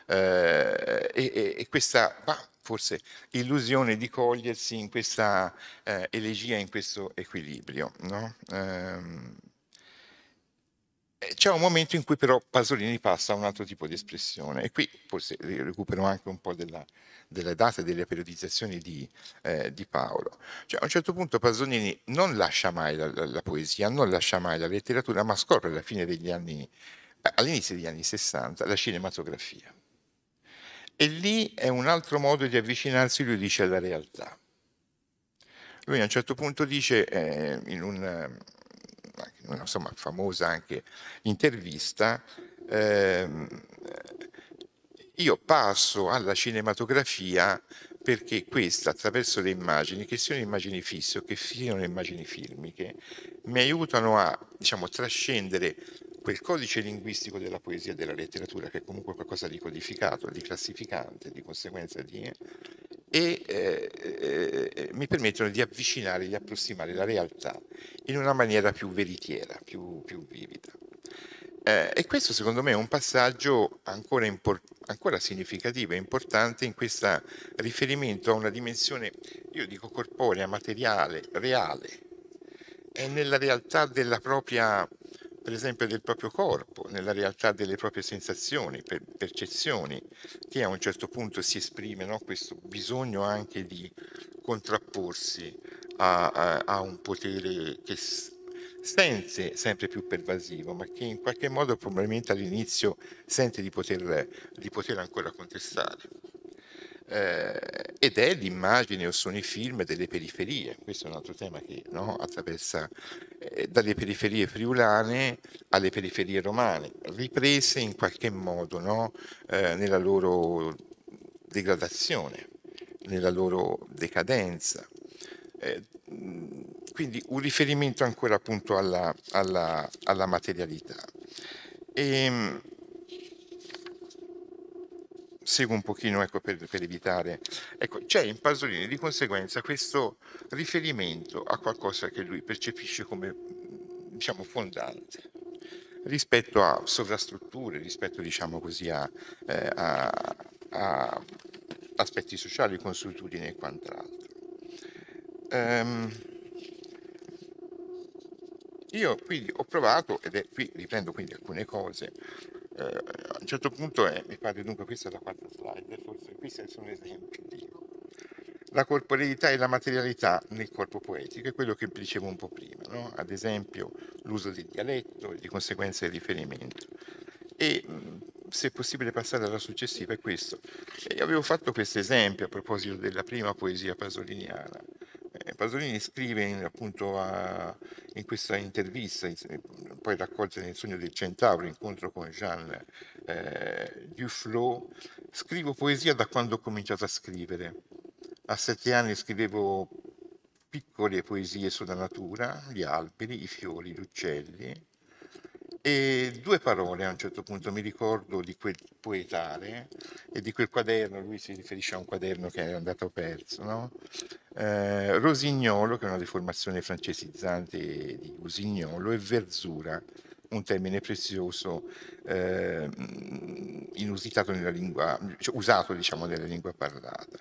Eh, e, e, questa bah, forse illusione di cogliersi in questa eh, elegia, in questo equilibrio. No? Eh, c'è un momento in cui però Pasolini passa a un altro tipo di espressione e qui forse recupero anche un po' della, delle date delle periodizzazioni di, eh, di, Paolo. Cioè, a un certo punto Pasolini non lascia mai la, la, la, poesia, non lascia mai la letteratura, ma scopre alla fine degli anni, all'inizio degli anni 60, la cinematografia. E lì è un altro modo di avvicinarsi, lui dice, alla realtà. Lui a un certo punto dice, eh, in un una insomma, famosa anche intervista, ehm, io passo alla cinematografia perché questa, attraverso le immagini, che siano immagini fisse o che siano immagini filmiche, mi aiutano a diciamo, trascendere quel codice linguistico della poesia e della letteratura, che è comunque qualcosa di codificato, di classificante, di conseguenza di... e eh, eh, mi permettono di avvicinare, di approssimare la realtà in una maniera più veritiera, più, più vivida. Eh, e questo secondo me è un passaggio ancora, ancora significativo e importante in questo riferimento a una dimensione, io dico corporea, materiale, reale, è nella realtà della propria per esempio del proprio corpo, nella realtà delle proprie sensazioni, per, percezioni, che a un certo punto si esprime no? questo bisogno anche di contrapporsi a, a, a un potere che sente sempre più pervasivo, ma che in qualche modo probabilmente all'inizio sente di poter, di poter ancora contestare eh, ed è l'immagine o sono i film delle periferie. Questo è un altro tema che no, attraversa eh, dalle periferie friulane alle periferie romane, riprese in qualche modo no, eh, nella loro degradazione, nella loro decadenza. Eh, quindi un riferimento ancora appunto alla, alla, alla materialità. E, ehm, seguo un pochino ecco, per, per, evitare. Ecco, c'è in Pasolini di conseguenza questo riferimento a qualcosa che lui percepisce come diciamo fondante rispetto a sovrastrutture, rispetto diciamo così a, eh, a, a aspetti sociali, consuetudini e quant'altro. Um, io quindi ho provato, ed è qui riprendo quindi alcune cose, eh, a un certo punto è, mi pare dunque questa è la quarta slide, forse qui sono esempi di la corporeità e la materialità nel corpo poetico, è quello che dicevo un po' prima, no? ad esempio l'uso del dialetto e di conseguenza il riferimento. E se è possibile passare alla successiva, è questo. E avevo fatto questo esempio a proposito della prima poesia pasoliniana. Pasolini scrive appunto a, in questa intervista, in, poi raccolta nel sogno del centauro, incontro con Jean eh, Duflo, scrivo poesia da quando ho cominciato a scrivere. A sette anni scrivevo piccole poesie sulla natura, gli alberi, i fiori, gli uccelli, e due parole a un certo punto mi ricordo di quel poetare e di quel quaderno, lui si riferisce a un quaderno che è andato perso, no? eh, Rosignolo, che è una deformazione francesizzante di Usignolo, e Verzura, un termine prezioso eh, inusitato nella lingua, cioè usato diciamo nella lingua parlata.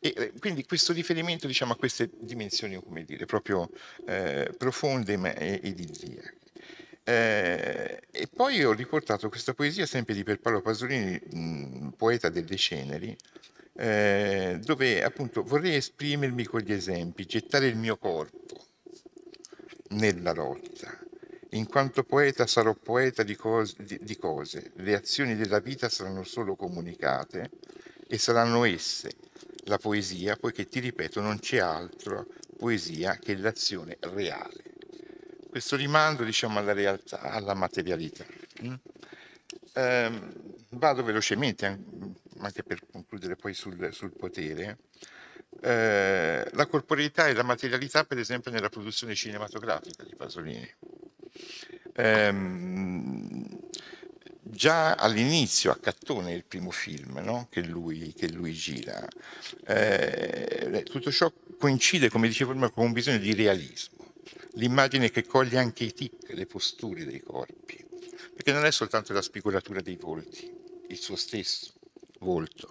E eh, quindi questo riferimento diciamo, a queste dimensioni, come dire, proprio eh, profonde ma idilliache. Eh, e poi ho riportato questa poesia sempre di Pierpaolo Pasolini, poeta delle ceneri, eh, dove appunto vorrei esprimermi con gli esempi, gettare il mio corpo nella lotta. In quanto poeta sarò poeta di cose, di, di cose, le azioni della vita saranno solo comunicate e saranno esse la poesia, poiché ti ripeto non c'è altro poesia che l'azione reale questo rimando diciamo, alla realtà, alla materialità. Eh, vado velocemente, anche per concludere poi sul, sul potere. Eh, la corporeità e la materialità, per esempio, nella produzione cinematografica di Pasolini. Eh, già all'inizio, a Cattone, il primo film no? che, lui, che, lui, gira, eh, tutto ciò coincide, come dicevo prima, con un bisogno di realismo l'immagine che coglie anche i tic, le posture dei corpi, perché non è soltanto la spigolatura dei volti, il suo stesso volto,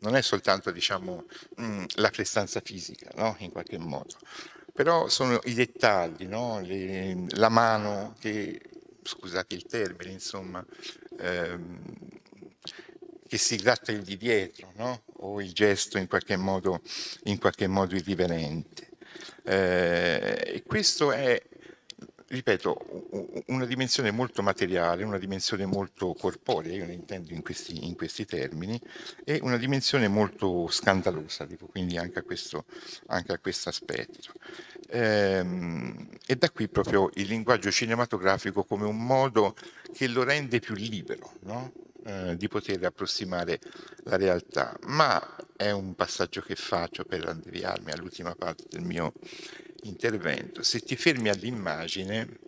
non è soltanto diciamo, mm, la prestanza fisica, no? in qualche modo, però sono i dettagli, no? Le, la mano che, scusate il termine, insomma, ehm, che si gratta il di dietro, no? o il gesto in qualche modo, in qualche modo irriverente. Eh, e questo è, ripeto, una dimensione molto materiale, una dimensione molto corporea, io ne intendo in questi, in questi termini, e una dimensione molto scandalosa, dico, quindi anche a questo, anche a aspetto. Ehm, e da qui proprio il linguaggio cinematografico come un modo che lo rende più libero, no? Eh, di poter approssimare la realtà, ma è un passaggio che faccio per avviarmi all'ultima parte del mio intervento. Se ti fermi all'immagine,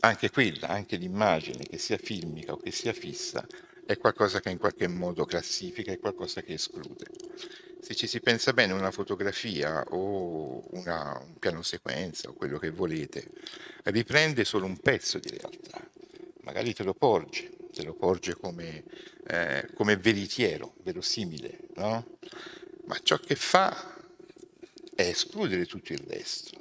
anche quella, anche l'immagine, che sia filmica o che sia fissa, è qualcosa che in qualche modo classifica, è qualcosa che esclude. Se ci si pensa bene, una fotografia o una, un piano sequenza o quello che volete, riprende solo un pezzo di realtà, magari te lo porge, te lo porge come, eh, come veritiero, verosimile, no? ma ciò che fa è escludere tutto il resto.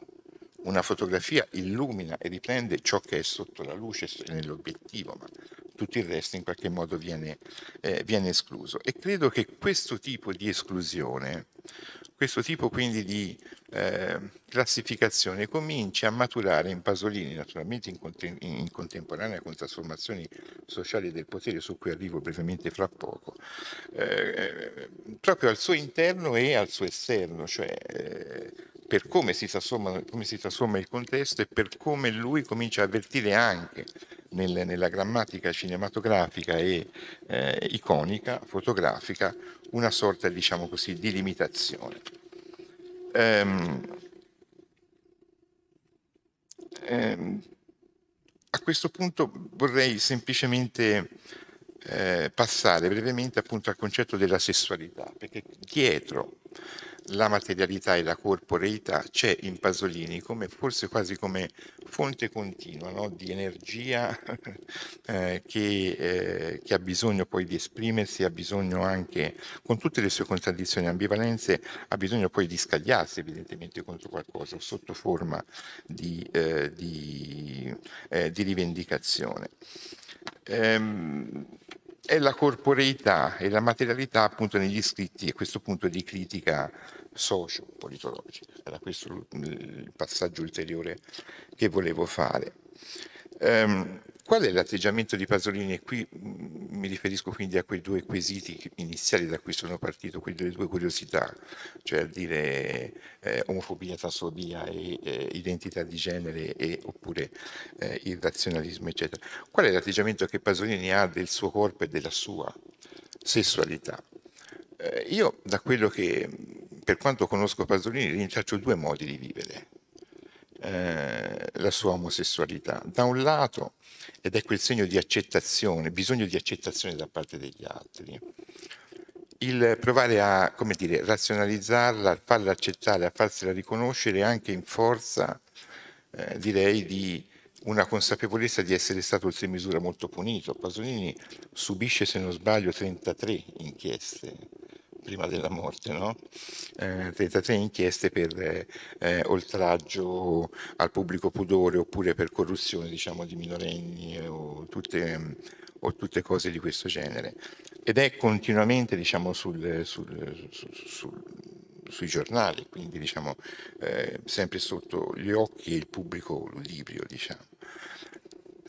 Una fotografia illumina e riprende ciò che è sotto la luce nell'obiettivo, ma tutto il resto in qualche modo viene, eh, viene escluso. E credo che questo tipo di esclusione questo tipo quindi di eh, classificazione comincia a maturare in Pasolini, naturalmente in, contem- in, contemporanea con trasformazioni sociali del potere, su cui arrivo brevemente fra poco, eh, proprio al suo interno e al suo esterno, cioè eh, per come si, come si, trasforma, il contesto e per come lui comincia a avvertire anche nel, nella grammatica cinematografica e eh, iconica, fotografica, una sorta, diciamo così, di limitazione. Ehm, ehm, a questo punto vorrei semplicemente eh, passare brevemente appunto al concetto della sessualità, perché dietro la materialità e la corporeità c'è in Pasolini come, forse quasi come fonte continua no? di energia eh, che, eh, che, ha bisogno poi di esprimersi, ha bisogno anche, con tutte le sue contraddizioni e ambivalenze, ha bisogno poi di scagliarsi evidentemente contro qualcosa sotto forma di, eh, di, eh, di rivendicazione. Ehm, è la corporeità e la materialità appunto negli scritti a questo punto di critica socio-politologica. Era questo il passaggio ulteriore che volevo fare. Um, qual è l'atteggiamento di Pasolini? E qui mi mi riferisco quindi a quei due quesiti iniziali da cui sono partito, quelle due curiosità, cioè a dire eh, omofobia, transfobia e eh, identità di genere e, oppure eh, il razionalismo, eccetera. Qual è l'atteggiamento che Pasolini ha del suo corpo e della sua sessualità? Eh, io, da quello che, per quanto conosco Pasolini, rintraccio due modi di vivere eh, la sua omosessualità. Da un lato, ed è quel segno di accettazione, bisogno di accettazione da parte degli altri, il provare a, come dire, razionalizzarla, a farla accettare, a farsela riconoscere anche in forza, eh, direi, di una consapevolezza di essere stato oltre misura molto punito. Pasolini subisce, se non sbaglio, 33 inchieste prima della morte, no? eh, 33 inchieste per eh, oltraggio al pubblico pudore oppure per corruzione diciamo, di minorenni eh, o tutte, o tutte, cose di questo genere. Ed è continuamente diciamo, sul, sul, sul sui giornali, quindi diciamo, eh, sempre sotto gli occhi e il pubblico ludibrio. Diciamo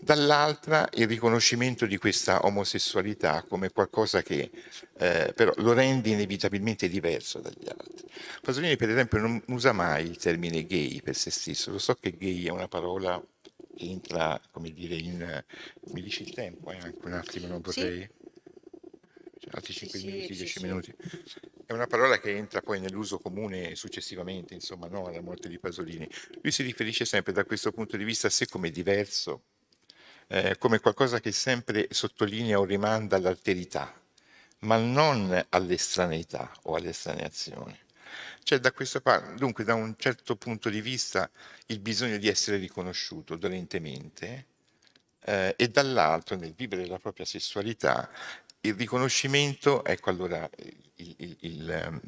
dall'altra il riconoscimento di questa omosessualità come qualcosa che eh, però lo rende inevitabilmente diverso dagli altri. Pasolini per esempio non usa mai il termine gay per se stesso, lo so che gay è una parola che entra, come dire, in... mi dici il tempo, eh? anche un attimo, non vorrei... Sì. Altri 5 sì, minuti, 10 sì, minuti. È una parola che entra poi nell'uso comune successivamente, insomma, no, alla morte di Pasolini. Lui si riferisce sempre da questo punto di vista a sé come diverso, eh, come qualcosa che sempre sottolinea o rimanda all'alterità, ma non all'estraneità o all'estraneazione. C'è da questa parte, dunque da un certo punto di vista, il bisogno di essere riconosciuto dolentemente eh, e dall'altro, nel vivere la propria sessualità, il riconoscimento, ecco allora il, il, il, ehm,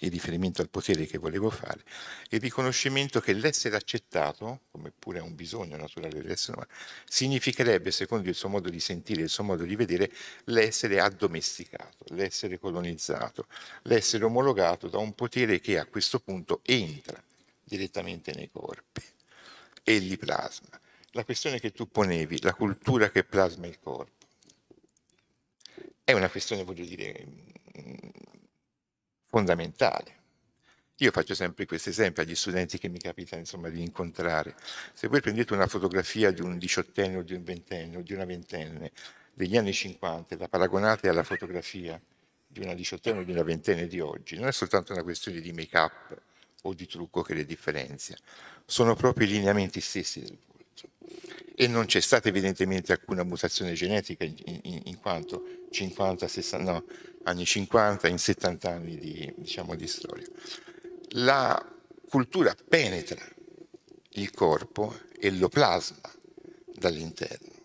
il riferimento al potere che volevo fare, il riconoscimento che l'essere accettato, come pure è un bisogno naturale dell'essere umano, significherebbe, secondo il suo modo di sentire, il suo modo di vedere, l'essere addomesticato, l'essere colonizzato, l'essere omologato da un potere che a questo punto entra direttamente nei corpi e li plasma. La questione che tu ponevi, la cultura che plasma il corpo, è una questione, voglio dire, fondamentale. Io faccio sempre questo esempio agli studenti che mi capita insomma, di incontrare. Se voi prendete una fotografia di un diciottenne o di un ventenne o di una ventenne degli anni 50 e la paragonate alla fotografia di una diciottenne o di una ventenne di oggi, non è soltanto una questione di make-up o di trucco che le differenzia, sono proprio i lineamenti stessi del volto. E non c'è stata evidentemente alcuna mutazione genetica in, in, in quanto 50, 60, no, anni 50, in 70 anni di, diciamo, di storia. La cultura penetra il corpo e lo plasma dall'interno.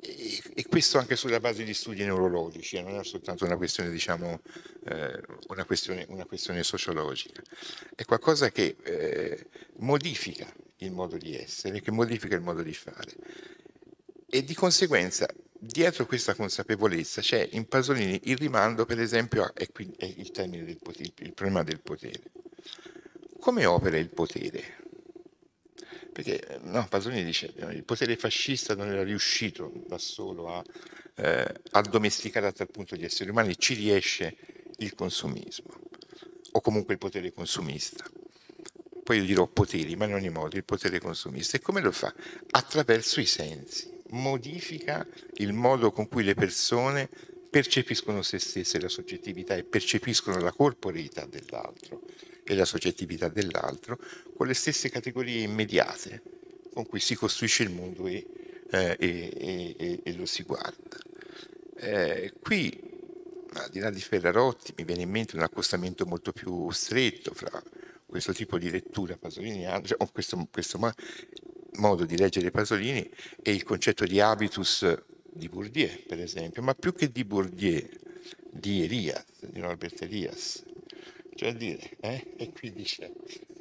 E, questo anche sulla base di studi neurologici, non è soltanto una questione, diciamo, eh, una, questione, una questione, sociologica, è qualcosa che eh, modifica il modo di essere, che modifica il modo di fare. E di conseguenza dietro questa consapevolezza c'è in Pasolini il rimando, per esempio, è, qui, è il, del potere, il problema del potere. Come opera il potere? Perché no, Pasolini dice che il potere fascista non era riuscito da solo a eh, addomesticare a tal punto gli esseri umani, ci riesce il consumismo, o comunque il potere consumista. Poi io dirò poteri, ma in ogni modo il potere consumista. E come lo fa? Attraverso i sensi modifica il modo con cui le persone percepiscono se stesse, la soggettività e percepiscono la corporeità dell'altro e la soggettività dell'altro con le stesse categorie immediate con cui si costruisce il mondo e, eh, e, e, e lo si guarda. Eh, qui, al di là di Ferrarotti, mi viene in mente un accostamento molto più stretto fra questo tipo di lettura pasoliniana, cioè, questo, questo modo di leggere Pasolini è il concetto di habitus di Bourdieu, per esempio, ma più che di Bourdieu, di Elias, di Norbert Elias. Cioè dire, eh? E qui dice...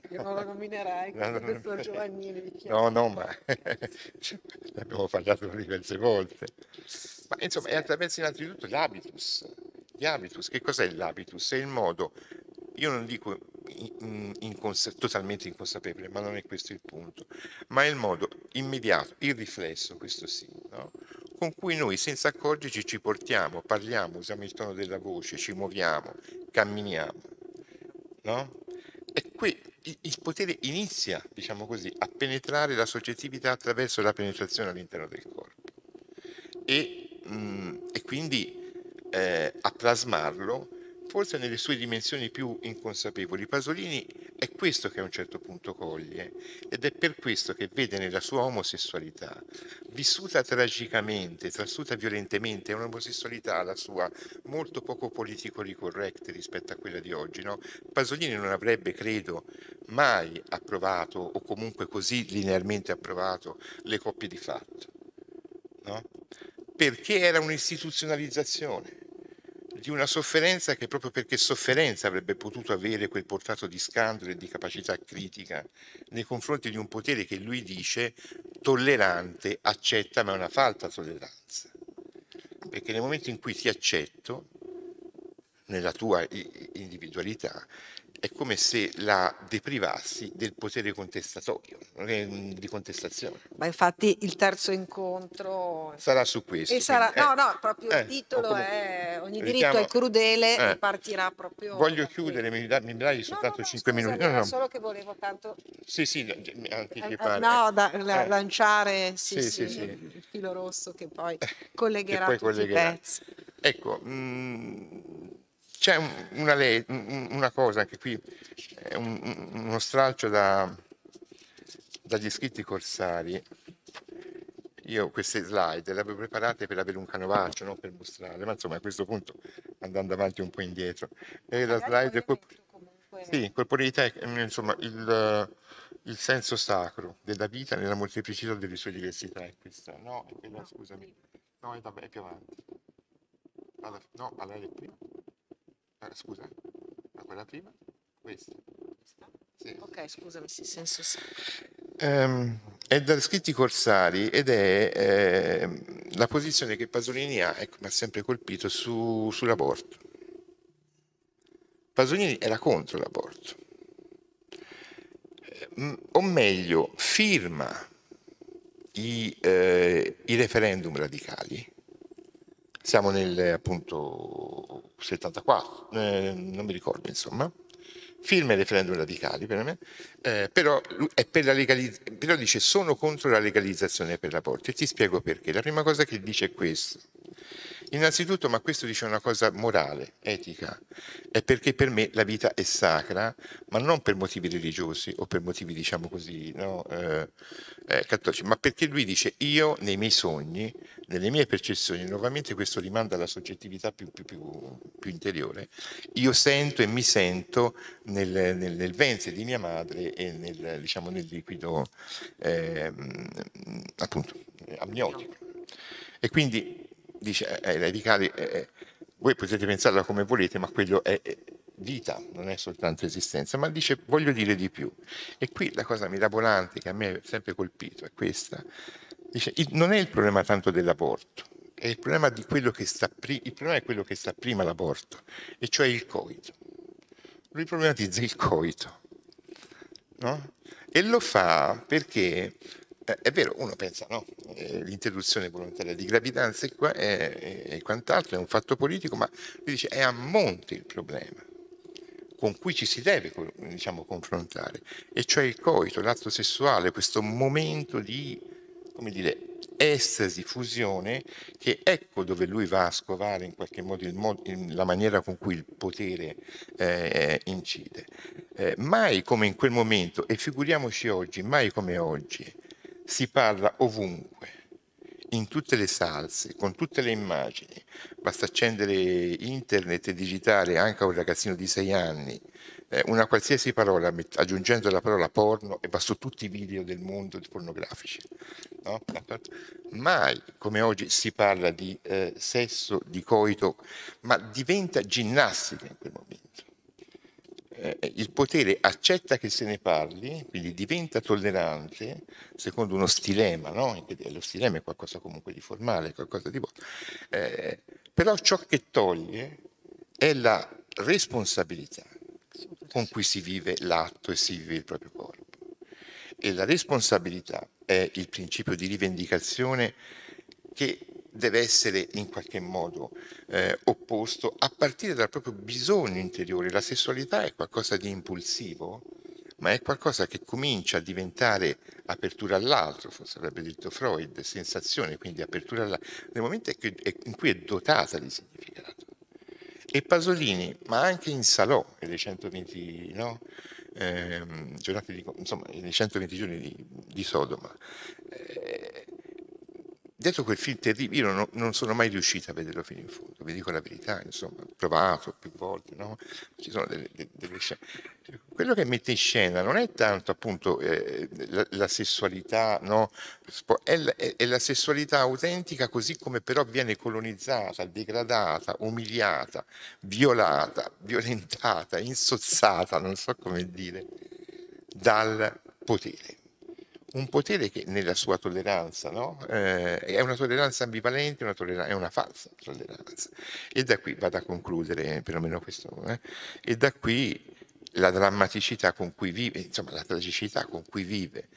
Io non lo nominerai, no, no, professor Giovannini. No, no, ma ne abbiamo parlato diverse volte. Ma insomma, è attraverso innanzitutto l'habitus. Gli habitus, che cos'è l'habitus? È il modo, io non dico incons- totalmente inconsapevole, ma non è questo il punto, ma è il modo immediato, il riflesso, questo sì, no? con cui noi senza accorgerci ci portiamo, parliamo, usiamo il tono della voce, ci muoviamo, camminiamo. No? E qui il potere inizia, diciamo così, a penetrare la soggettività attraverso la penetrazione all'interno del corpo e, mh, mm, e quindi eh, a plasmarlo forse nelle sue dimensioni più inconsapevoli. Pasolini è questo che a un certo punto coglie ed è per questo che vede nella sua omosessualità, vissuta tragicamente, trassuta violentemente, un'omosessualità la sua molto poco politically correct rispetto a quella di oggi. No? Pasolini non avrebbe, credo, mai approvato o comunque così linearmente approvato le coppie di fatto, no? perché era un'istituzionalizzazione di una sofferenza che proprio perché sofferenza avrebbe potuto avere quel portato di scandalo e di capacità critica nei confronti di un potere che lui dice tollerante, accetta, ma è una falsa tolleranza. Perché nel momento in cui ti accetto, nella tua individualità, è come se la deprivassi del potere contestatorio, di contestazione. Ma infatti il terzo incontro sarà su questo. E sarà, quindi, no, eh, no, proprio eh, il titolo è Ogni diritto diciamo, è crudele eh, partirà proprio. Voglio chiudere, mi, dai, mi dai soltanto no, no, 5 minuti. No, no. Solo che volevo tanto. Sì, sì, anticipare. Eh, no, da, la, eh. lanciare sì, sì, sì, il filo rosso che poi collegherà che poi collegherà. i pezzi. Ecco, mh, mm, c'è una, lei, una, cosa anche qui, un, uno stralcio da, dagli scritti corsari. Io queste slide le avevo preparate per avere un canovaccio, non per mostrare, ma insomma a questo punto andando avanti un po' indietro. E la slide corp- sì, corporeità, insomma il, il, senso sacro della vita nella molteplicità delle sue diversità è questa. No, è quella, scusami. No, è, è più avanti. Alla, no, alla è prima. Ah, scusa, ma quella prima? Questa. Sì. Ok, scusami, sì, senso sì. Um, è da scritti corsari ed è eh, la posizione che Pasolini ha, ecco, mi ha sempre colpito, su, sull'aborto. Pasolini era contro l'aborto, eh, o meglio, firma i, eh, i referendum radicali, siamo nel appunto 74, eh, non mi ricordo insomma, firma i referendum radicali per me, eh, però, per legalizz- però dice sono contro la legalizzazione per l'aborto e ti spiego perché. La prima cosa che dice è questo. Innanzitutto, ma questo dice una cosa morale, etica, è perché per me la vita è sacra, ma non per motivi religiosi o per motivi, diciamo così, no, eh, eh, cattolici, ma perché lui dice io nei miei sogni, nelle mie percezioni, nuovamente questo rimanda alla soggettività più, più, più, più interiore, io sento e mi sento nel, nel, nel ventre di mia madre e nel, diciamo, nel liquido eh, appunto amniotico. E quindi dice ai radicali, eh, eh, voi potete pensarla come volete, ma quello è vita, non è soltanto esistenza, ma dice voglio dire di più. E qui la cosa mirabolante che a me ha sempre colpito è questa, dice non è il problema tanto dell'aborto, è il problema, di quello che sta il problema è quello che sta prima l'aborto, e cioè il coito. Lui problematizza il coito, no? E lo fa perché eh, è vero, uno pensa, no, eh, l'interruzione volontaria di gravidanza e, e, quant'altro è un fatto politico, ma lui dice è a monte il problema con cui ci si deve diciamo, confrontare, e cioè il coito, l'atto sessuale, questo momento di, come dire, estasi, fusione, che ecco dove lui va a scovare in qualche modo, modo la maniera con cui il potere eh, incide. Eh, mai come in quel momento, e figuriamoci oggi, mai come oggi, si parla ovunque, in tutte le salse, con tutte le immagini. Basta accendere internet e digitare anche a un ragazzino di sei anni eh, una qualsiasi parola, aggiungendo la parola porno, e basta tutti i video del mondo pornografici. No? Mai come oggi si parla di eh, sesso, di coito, ma diventa ginnastica in quel momento eh, il potere accetta che se ne parli, quindi diventa tollerante, secondo uno stilema, no? lo stilema è qualcosa comunque di formale, qualcosa di buono, eh, però ciò che toglie è la responsabilità con cui si vive l'atto e si vive il proprio corpo. E la responsabilità è il principio di rivendicazione che deve essere in qualche modo eh, opposto a partire dal proprio bisogno interiore. La sessualità è qualcosa di impulsivo, ma è qualcosa che comincia a diventare apertura all'altro, forse avrebbe detto Freud, sensazione, quindi apertura all'altro, nel momento in cui è dotata di significato. E Pasolini, ma anche in Salò, e le 120 no? eh, di, insomma, i 120 giorni di, di Sodoma, eh, dietro quel film terribile, io non, non, sono mai riuscito a vederlo fino in fondo, vi dico la verità, insomma, ho provato più volte, no? Ci sono delle, delle, scene. Quello che mette in scena non è tanto appunto eh, la, la, sessualità, no? È la, è la, sessualità autentica così come però viene colonizzata, degradata, umiliata, violata, violentata, insozzata, non so come dire, dal potere un potere che nella sua tolleranza no? eh, è una tolleranza ambivalente, una tolleranza, è una falsa tolleranza. E da qui vado a concludere perlomeno questo. Eh? E da qui la drammaticità con cui vive, insomma la tragicità con cui vive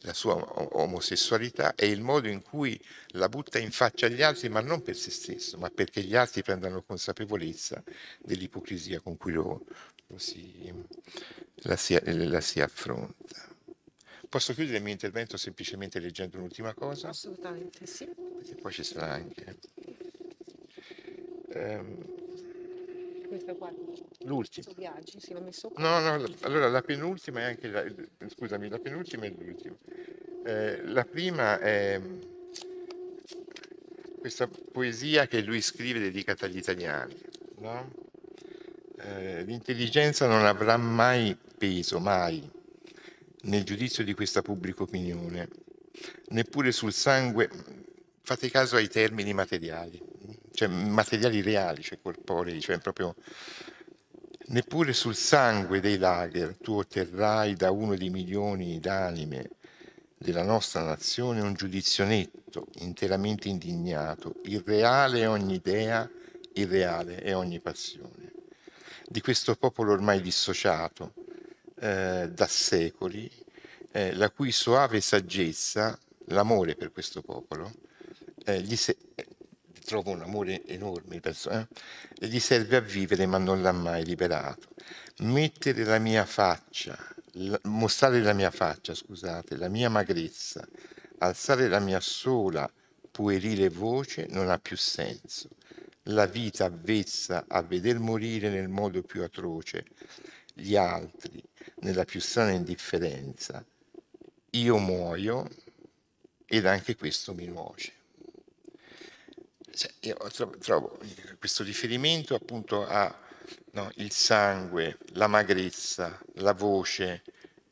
la sua omosessualità e il modo in cui la butta in faccia agli altri, ma non per se stesso, ma perché gli altri prendano consapevolezza dell'ipocrisia con cui lo, lo si, la, si, la si affronta. Posso chiudere il mio intervento semplicemente leggendo un'ultima cosa? Assolutamente sì. Perché poi ci sarà anche... Um, Questa qua. L'ultima. Viaggi, l'ho messo qua. No, no, allora la penultima è anche la, scusami, la penultima è l'ultima. Eh, la prima è questa poesia che lui scrive dedicata agli italiani. No? Eh, l'intelligenza non avrà mai peso, mai, nel giudizio di questa pubblica opinione, neppure sul sangue, fate caso ai termini materiali, cioè materiali reali, cioè corporei, cioè proprio neppure sul sangue dei lager tu otterrai da uno dei milioni d'anime della nostra nazione un giudizio netto, interamente indignato, irreale è ogni idea, irreale è ogni passione. Di questo popolo ormai dissociato, eh, da secoli, eh, la cui soave saggezza, l'amore per questo popolo, eh, gli se- trovo un amore enorme, penso, eh, gli serve a vivere ma non l'ha mai liberato. Mettere la mia faccia, la, mostrare la mia faccia, scusate, la mia magrezza, alzare la mia sola puerile voce non ha più senso. La vita avvezza a veder morire nel modo più atroce gli altri nella più strana indifferenza, io muoio ed anche questo mi nuoce. Cioè, io trovo, trovo, questo riferimento appunto a no, il sangue, la magrezza, la voce,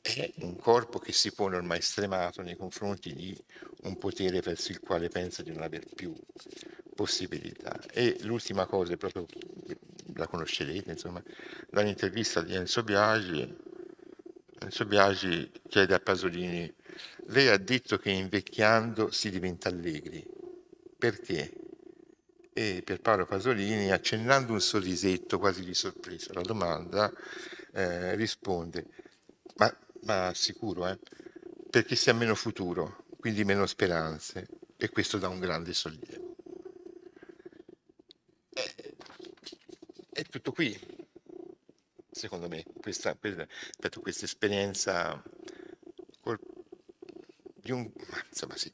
è un corpo che si pone ormai stremato nei confronti di un potere verso il quale pensa di non aver più possibilità. E l'ultima cosa, è proprio la conoscerete, insomma, da un'intervista di Enzo Biagi, Enzo Biagi chiede a Pasolini, lei ha detto che invecchiando si diventa allegri, perché? E per Paolo Pasolini, accennando un sorrisetto quasi di sorpresa alla domanda, eh, risponde, ma, ma sicuro, eh? perché si ha meno futuro, quindi meno speranze, e questo dà un grande sollievo. è tutto qui, secondo me, questa, ripeto, questa esperienza di un, insomma, sì,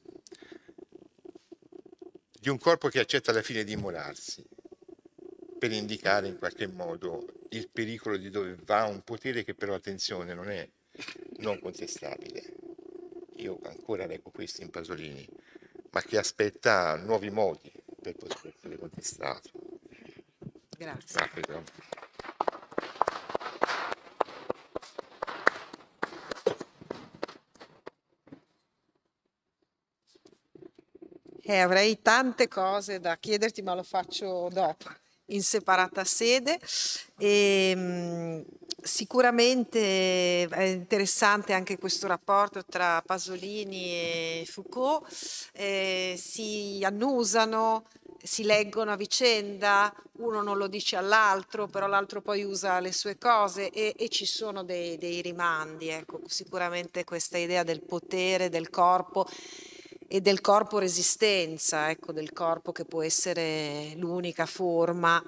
di un corpo che accetta alla fine di immolarsi per indicare in qualche modo il pericolo di dove va un potere che però, attenzione, non è non contestabile. Io ancora leggo questo in Pasolini, ma che aspetta nuovi modi per poter essere contestato. Grazie. Eh, avrei tante cose da chiederti, ma lo faccio dopo, in separata sede. E, ehm, sicuramente è interessante anche questo rapporto tra Pasolini e Foucault, eh, si annusano, si leggono a vicenda, uno non lo dice all'altro, però l'altro poi usa le sue cose e, e ci sono dei, dei rimandi. Ecco, sicuramente questa idea del potere, del corpo e del corpo resistenza, ecco, del corpo che può essere l'unica forma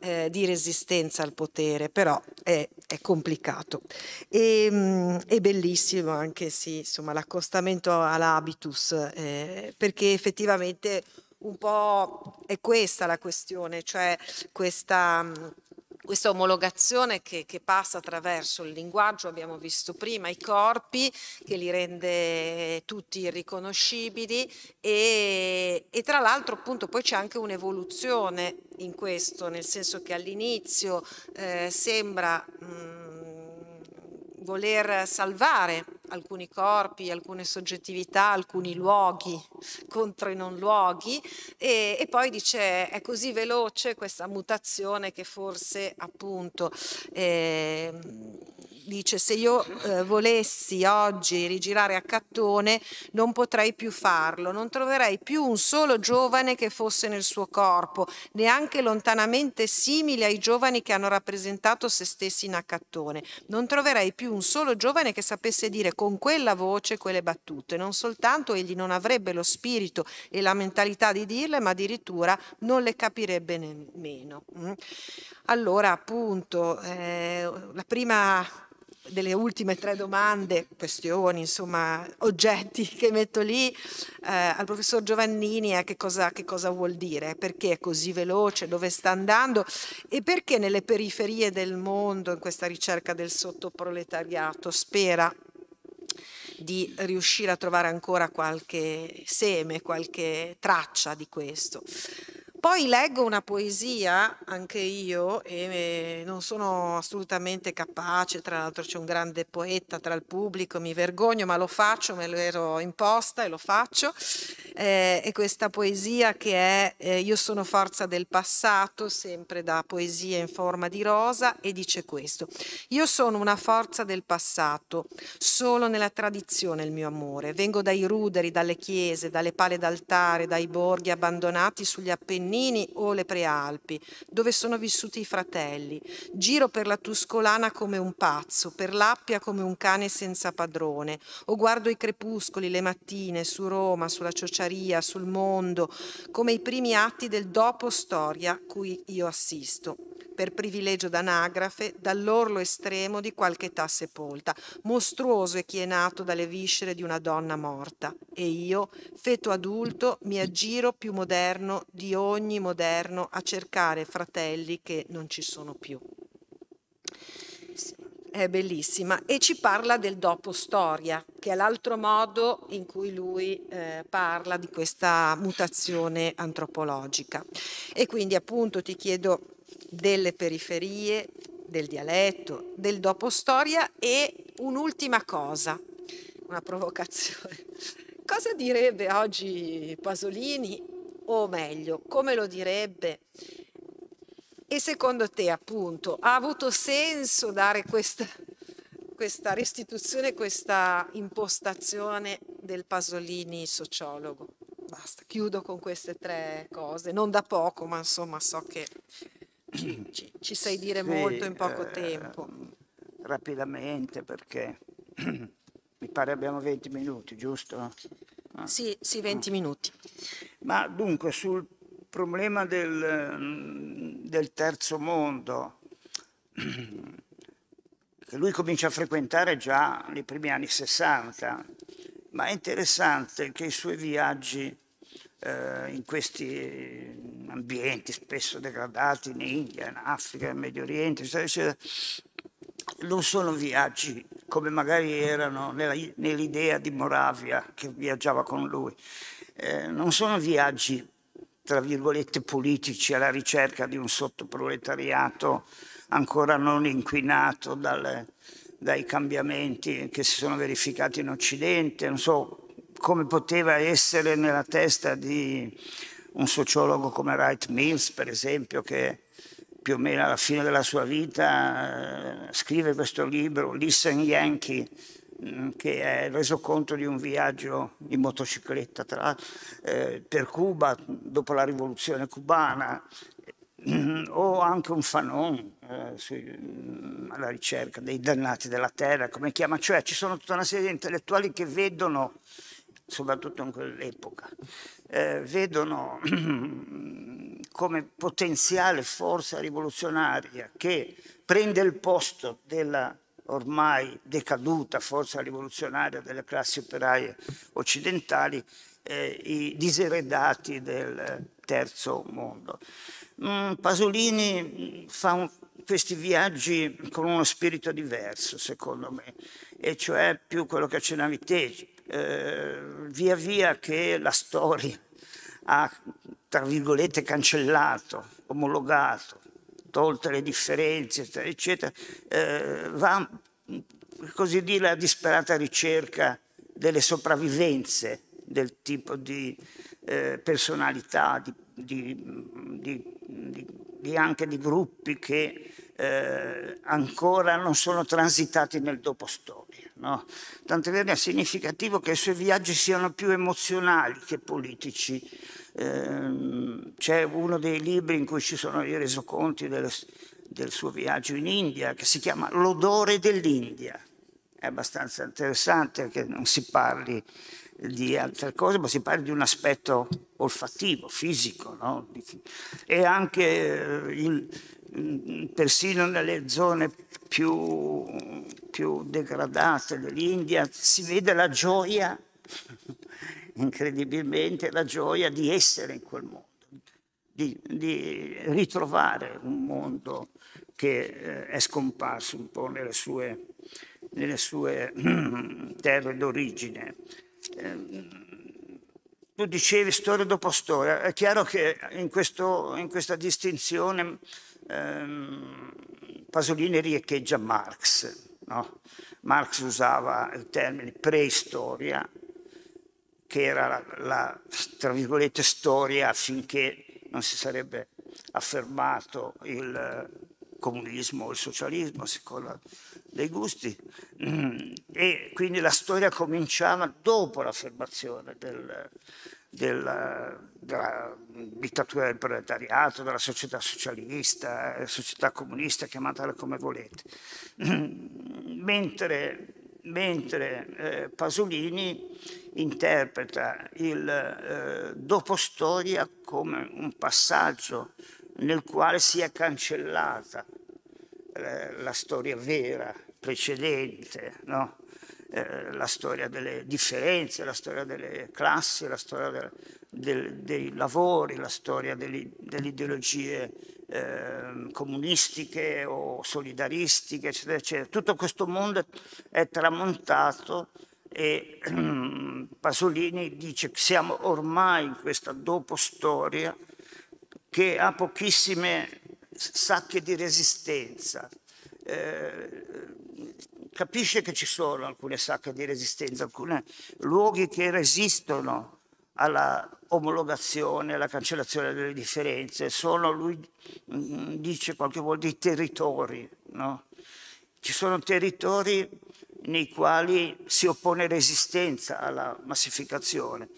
eh, di resistenza al potere, però è, è complicato. E, mh, mm, è bellissimo anche sì, insomma, l'accostamento all'habitus, eh, perché effettivamente un po' è questa la questione, cioè questa mm, questa omologazione che, che, passa attraverso il linguaggio, abbiamo visto prima, i corpi, che li rende tutti irriconoscibili e, e tra l'altro appunto poi c'è anche un'evoluzione in questo, nel senso che all'inizio eh, sembra... Mh, mm, voler salvare alcuni corpi, alcune soggettività, alcuni luoghi contro i non luoghi. E, e poi dice è così veloce questa mutazione che forse appunto eh, dice se io eh, volessi oggi rigirare a Cattone non potrei più farlo, non troverei più un solo giovane che fosse nel suo corpo, neanche lontanamente simile ai giovani che hanno rappresentato se stessi in Accattone, non troverei più un solo giovane che sapesse dire con quella voce quelle battute, non soltanto egli non avrebbe lo spirito e la mentalità di dirle, ma addirittura non le capirebbe nemmeno. Mm. Allora, appunto, eh, la prima delle ultime tre domande, questioni, insomma, oggetti che metto lì eh, al professor Giovannini è che cosa, che cosa vuol dire, perché è così veloce, dove sta andando e perché nelle periferie del mondo, in questa ricerca del sottoproletariato, spera di riuscire a trovare ancora qualche seme, qualche traccia di questo. Poi leggo una poesia, anche io, e non sono assolutamente capace, tra l'altro c'è un grande poeta tra il pubblico, mi vergogno, ma lo faccio, me lo ero imposta e lo faccio. Eh, e questa poesia che è eh, Io sono forza del passato, sempre da poesia in forma di rosa, e dice questo. Io sono una forza del passato, solo nella tradizione il mio amore. Vengo dai ruderi, dalle chiese, dalle pale d'altare, dai borghi abbandonati sugli Appennini Appennini o le Prealpi, dove sono vissuti i fratelli. Giro per la Tuscolana come un pazzo, per l'Appia come un cane senza padrone, o guardo i crepuscoli le mattine su Roma, sulla Ciociaria, sul mondo, come i primi atti del dopo storia cui io assisto per privilegio d'anagrafe, dall'orlo estremo di qualche età sepolta. Mostruoso e chienato dalle viscere di una donna morta. E io, feto adulto, mi aggiro più moderno di ogni moderno a cercare fratelli che non ci sono più. È bellissima e ci parla del dopo storia, che è l'altro modo in cui lui eh, parla di questa mutazione antropologica. E quindi appunto ti chiedo delle periferie, del dialetto, del dopo storia e un'ultima cosa, una provocazione. Cosa direbbe oggi Pasolini, o meglio, come lo direbbe? E secondo te, appunto, ha avuto senso dare questa, questa restituzione, questa impostazione del Pasolini sociologo? Basta, chiudo con queste tre cose, non da poco, ma insomma so che ci, ci, ci sai dire sì, molto in poco eh, tempo. Rapidamente perché mi pare abbiamo 20 minuti, giusto? Ah. Sì, sì, 20 ah. minuti. Ma dunque sul problema del, del terzo mondo, che lui comincia a frequentare già nei primi anni 60, ma è interessante che i suoi viaggi eh, in questi ambienti spesso degradati in India, in Africa, in Medio Oriente, eccetera, eccetera, non sono viaggi come magari erano nell'idea di Moravia che viaggiava con lui, eh, non sono viaggi tra virgolette politici alla ricerca di un sottoproletariato ancora non inquinato dalle, dai cambiamenti che si sono verificati in Occidente, non so come poteva essere nella testa di un sociologo come Wright Mills, per esempio, che più o meno alla fine della sua vita eh, scrive questo libro, Listen Yankee, mm, che è il resoconto di un viaggio in motocicletta tra, eh, per Cuba dopo la rivoluzione cubana, mm, o anche un Fanon eh, sui, mm, alla ricerca dei dannati della terra, come chiama, cioè ci sono tutta una serie di intellettuali che vedono soprattutto in quell'epoca, eh, vedono come potenziale forza rivoluzionaria che prende il posto della ormai decaduta forza rivoluzionaria delle classi operaie occidentali, eh, i diseredati del terzo mondo. Mm, Pasolini fa un, questi viaggi con uno spirito diverso, secondo me, e cioè più quello che accennavi te, eh, via via che la storia ha, tra virgolette, cancellato, omologato, tolte le differenze, eccetera, eh, va così dire la disperata ricerca delle sopravvivenze del tipo di eh, personalità, di, di, di, anche di gruppi che eh, ancora non sono transitati nel dopo storia. No? Tanto è significativo che i suoi viaggi siano più emozionali che politici. Eh, c'è uno dei libri in cui ci sono i resoconti del, del suo viaggio in India che si chiama L'odore dell'India. È abbastanza interessante che non si parli di altre cose, ma si parla di un aspetto olfattivo, fisico, no? e anche eh, il, persino nelle zone più, più degradate dell'India si vede la gioia, incredibilmente la gioia di essere in quel mondo, di, di ritrovare un mondo che eh, è scomparso un po' nelle sue, nelle sue terre d'origine tu dicevi storia dopo storia, è chiaro che in, questo, in questa distinzione ehm, Pasolini riecheggia Marx. No? Marx usava il termine preistoria, che era la, la, tra virgolette, storia affinché non si sarebbe affermato il comunismo o il socialismo, a seconda dei gusti, mm, e quindi la storia cominciava dopo l'affermazione del, del, della dittatura del proletariato, della società socialista, eh, società comunista, chiamatela come volete. Mm, mentre, mentre eh, Pasolini interpreta il eh, dopo storia come un passaggio nel quale si è cancellata eh, la storia vera, precedente, no? eh, la storia delle differenze, la storia delle classi, la storia del, del, dei lavori, la storia delle, delle ideologie eh, comunistiche o solidaristiche, eccetera, eccetera. Tutto questo mondo è tramontato e Pasolini dice che siamo ormai in questa dopo storia che ha pochissime sacche di resistenza. Eh, capisce che ci sono alcune sacche di resistenza, alcuni luoghi che resistono alla omologazione, alla cancellazione delle differenze, sono, lui mm, dice qualche volta, i territori. No? Ci sono territori nei quali si oppone resistenza alla massificazione.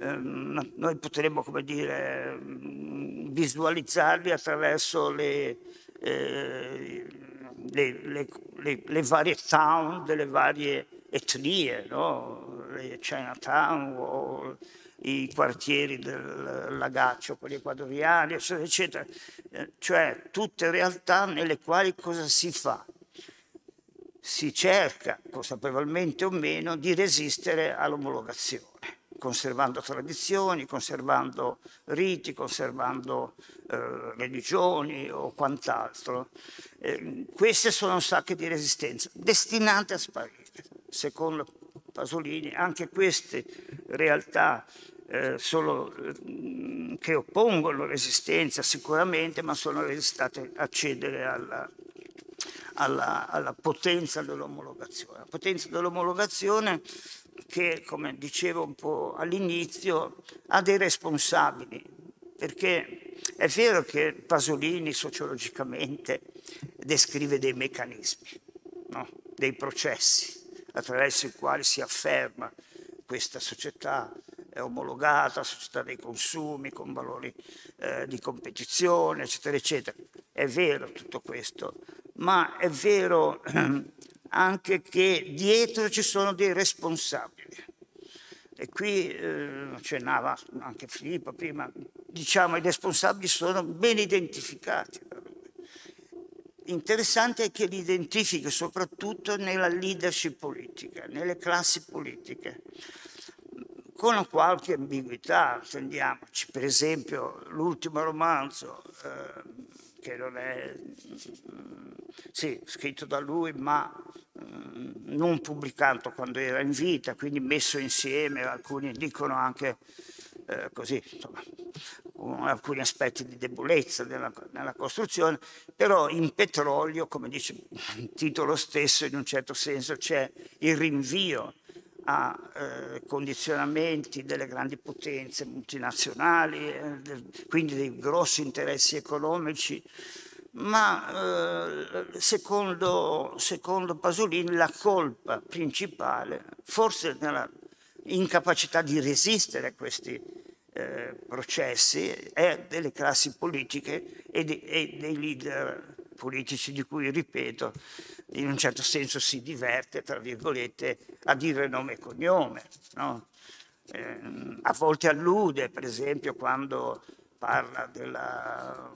Eh, noi potremmo, come dire, visualizzarli attraverso le, eh, le, le, le, varie town delle varie etnie, no? le Chinatown o i quartieri del Lagaccio, quelli ecuadoriani, eccetera, eccetera. Eh, cioè tutte realtà nelle quali cosa si fa? si cerca, consapevolmente o meno, di resistere all'omologazione, conservando tradizioni, conservando riti, conservando eh, religioni o quant'altro. Eh, queste sono sacche di resistenza destinate a sparire. Secondo Pasolini, anche queste realtà eh, sono, eh, che oppongono resistenza sicuramente, ma sono resistate a cedere alla alla, alla potenza dell'omologazione. La potenza dell'omologazione che, come dicevo un po' all'inizio, ha dei responsabili, perché è vero che Pasolini sociologicamente descrive dei meccanismi, no? dei processi attraverso i quali si afferma questa società è omologata, società dei consumi, con valori eh, di competizione, eccetera, eccetera. È vero tutto questo, ma è vero anche che dietro ci sono dei responsabili. E qui eh, accennava anche Filippo prima, diciamo i responsabili sono ben identificati. Interessante è che li identifichi soprattutto nella leadership politica, nelle classi politiche, con qualche ambiguità, intendiamoci. Per esempio l'ultimo romanzo, eh, che non è sì, scritto da lui, ma mh, non pubblicato quando era in vita, quindi messo insieme, alcuni dicono anche eh, così, insomma, con alcuni aspetti di debolezza nella, nella, costruzione, però in petrolio, come dice il titolo stesso, in un certo senso c'è il rinvio a eh, condizionamenti delle grandi potenze multinazionali, eh, del, quindi dei grossi interessi economici ma eh, secondo, secondo, Pasolini la colpa principale, forse nella incapacità di resistere a questi eh, processi, è delle classi politiche e, di, e, dei leader politici di cui, ripeto, in un certo senso si diverte, tra virgolette, a dire nome e cognome. No? Eh, a volte allude, per esempio, quando parla della,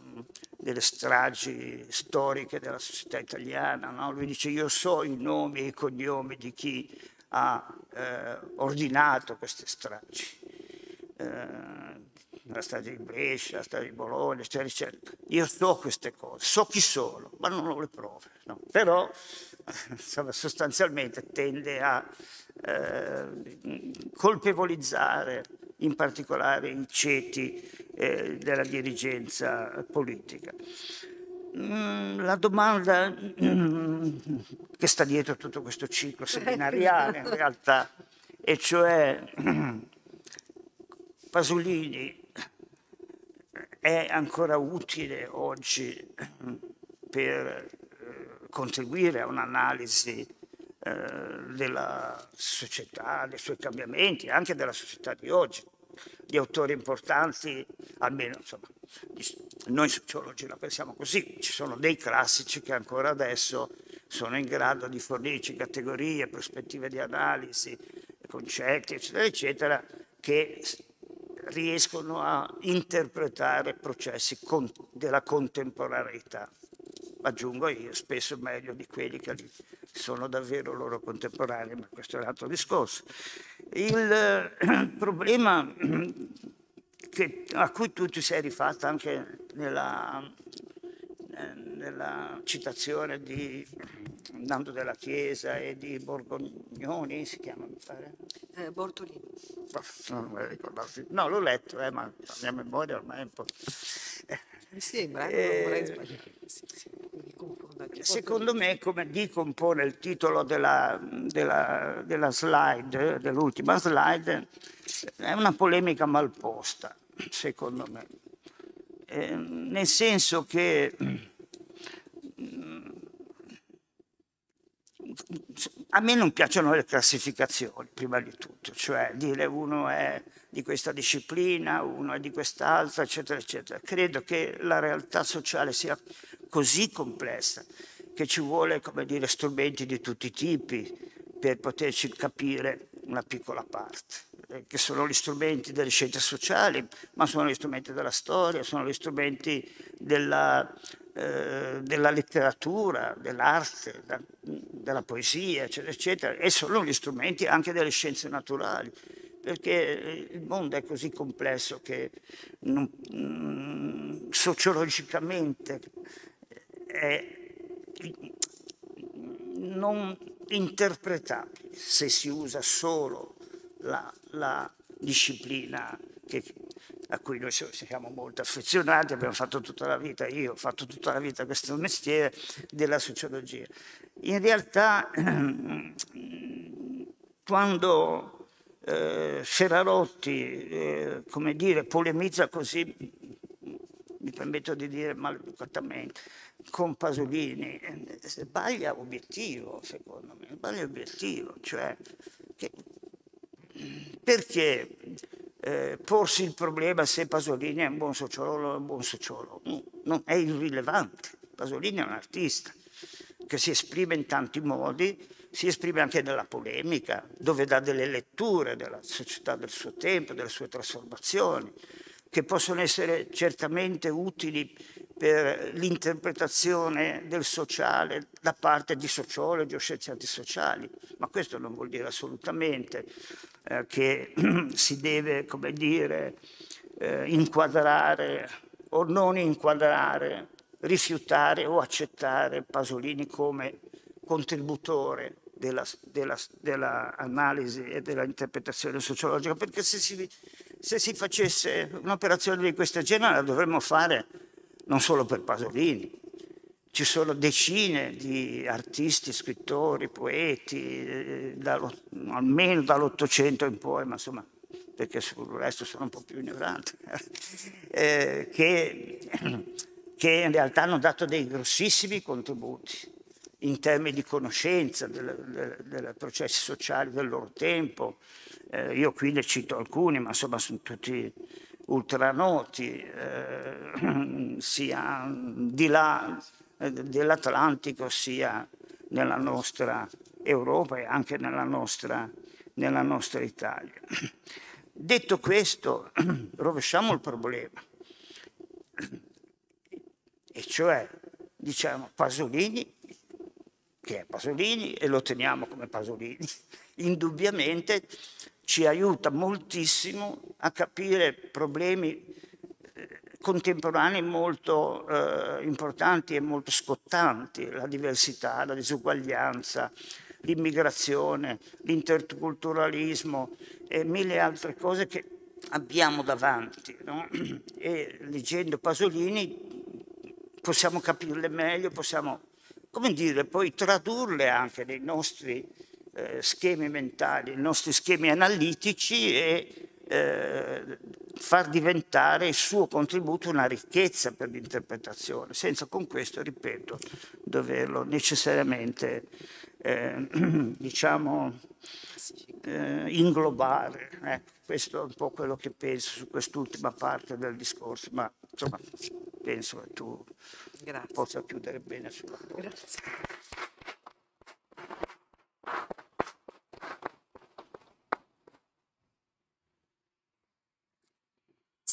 delle stragi storiche della società italiana. No? Lui dice io so i nomi e i cognomi di chi ha eh, ordinato queste stragi. Eh, la strage di Brescia, la strage di Bologna, eccetera, eccetera. Io so queste cose, so chi sono, ma non ho le prove. No? Però insomma, sostanzialmente tende a eh, colpevolizzare in particolare i ceti eh, della dirigenza politica. Mm, la domanda mm, che sta dietro tutto questo ciclo seminariale in realtà, e cioè Pasolini è ancora utile oggi per eh, contribuire a un'analisi eh, della società, dei suoi cambiamenti, anche della società di oggi. Gli autori importanti, almeno insomma, noi sociologi la pensiamo così, ci sono dei classici che ancora adesso sono in grado di fornirci categorie, prospettive di analisi, concetti, eccetera, eccetera, che riescono a interpretare processi con, della contemporaneità. Aggiungo io, spesso meglio di quelli che sono davvero loro contemporanei, ma questo è un altro discorso. Il eh, problema che, a cui tu ti sei rifatto anche nella, eh, nella citazione di Nando della Chiesa e di Borgognoni, si chiama, mi pare? Eh, Bortolini. Non me ricordo. No, l'ho letto, eh, ma la mia memoria ormai è un po'... Mi sembra, eh, non vorrei sbagliare. Sì, sì, Secondo me, come dicompone il titolo della, della, della slide, dell'ultima slide, è una polemica malposta, secondo me. Eh, nel senso che a me non piacciono le classificazioni, prima di tutto, cioè dire uno è di questa disciplina, uno è di quest'altra, eccetera, eccetera. Credo che la realtà sociale sia così complessa che ci vuole, come dire, strumenti di tutti i tipi per poterci capire una piccola parte, eh, che sono gli strumenti delle scienze sociali, ma sono gli strumenti della storia, sono gli strumenti della, eh, della letteratura, dell'arte, da, della poesia, eccetera, eccetera, e sono gli strumenti anche delle scienze naturali perché eh, il mondo è così complesso che non, mm, sociologicamente è non interpretabile se si usa solo la, la disciplina che, a cui noi siamo molto affezionati, abbiamo fatto tutta la vita, io ho fatto tutta la vita questo mestiere della sociologia. In realtà, quando eh, Ferrarotti, eh, come dire, polemizza così, mi permetto di dire maleducatamente, con Pasolini, eh, sbaglia obiettivo, secondo me, sbaglia obiettivo, cioè che, perché eh, porsi il problema se Pasolini è un buon sociologo o un buon sociologo? No, non è irrilevante, Pasolini è un artista che si esprime in tanti modi, si esprime anche nella polemica, dove dà delle letture della società del suo tempo, delle sue trasformazioni, che possono essere certamente utili per l'interpretazione del sociale da parte di sociologi o scienziati sociali, ma questo non vuol dire assolutamente eh, che si deve, come dire, eh, inquadrare o non inquadrare, rifiutare o accettare Pasolini come contributore dell'analisi della, della e dell'interpretazione sociologica, perché se si, se si facesse un'operazione di questo genere la dovremmo fare non solo per Pasolini, ci sono decine di artisti, scrittori, poeti, eh, almeno dall'Ottocento in poi, ma insomma, perché sul resto sono un po' più ignorante, eh, che, che in realtà hanno dato dei grossissimi contributi in termini di conoscenza dei processi sociali del loro tempo. Eh, io qui ne cito alcuni, ma insomma sono tutti ultranoti, eh, sia di là eh, dell'Atlantico, sia nella nostra Europa e anche nella nostra, nella nostra Italia. Detto questo, rovesciamo il problema, e cioè diciamo Pasolini che è Pasolini e lo teniamo come Pasolini, indubbiamente ci aiuta moltissimo a capire problemi eh, contemporanei molto eh, importanti e molto scottanti, la diversità, la disuguaglianza, l'immigrazione, l'interculturalismo e mille altre cose che abbiamo davanti. No? E leggendo Pasolini possiamo capirle meglio, possiamo come dire, poi tradurle anche nei nostri eh, schemi mentali, nei nostri schemi analitici e eh, far diventare il suo contributo una ricchezza per l'interpretazione, senza con questo, ripeto, doverlo necessariamente, eh, diciamo, eh, inglobare. Ecco, questo è un po' quello che penso su quest'ultima parte del discorso, ma insomma penso che tu Grazie. possa chiudere bene sulla cosa. Grazie.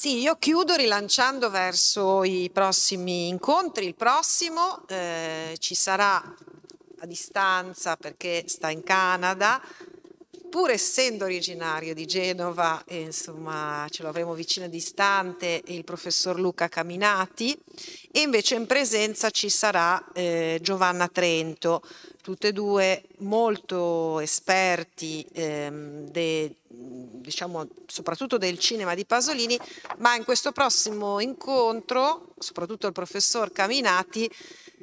Sì, io chiudo rilanciando verso i prossimi incontri. Il prossimo eh, ci sarà a distanza perché sta in Canada pur essendo originario di Genova, e insomma ce lo avremo vicino distante, il professor Luca Caminati, e invece in presenza ci sarà eh, Giovanna Trento, tutte e due molto esperti ehm, de, diciamo, soprattutto del cinema di Pasolini, ma in questo prossimo incontro, soprattutto il professor Caminati,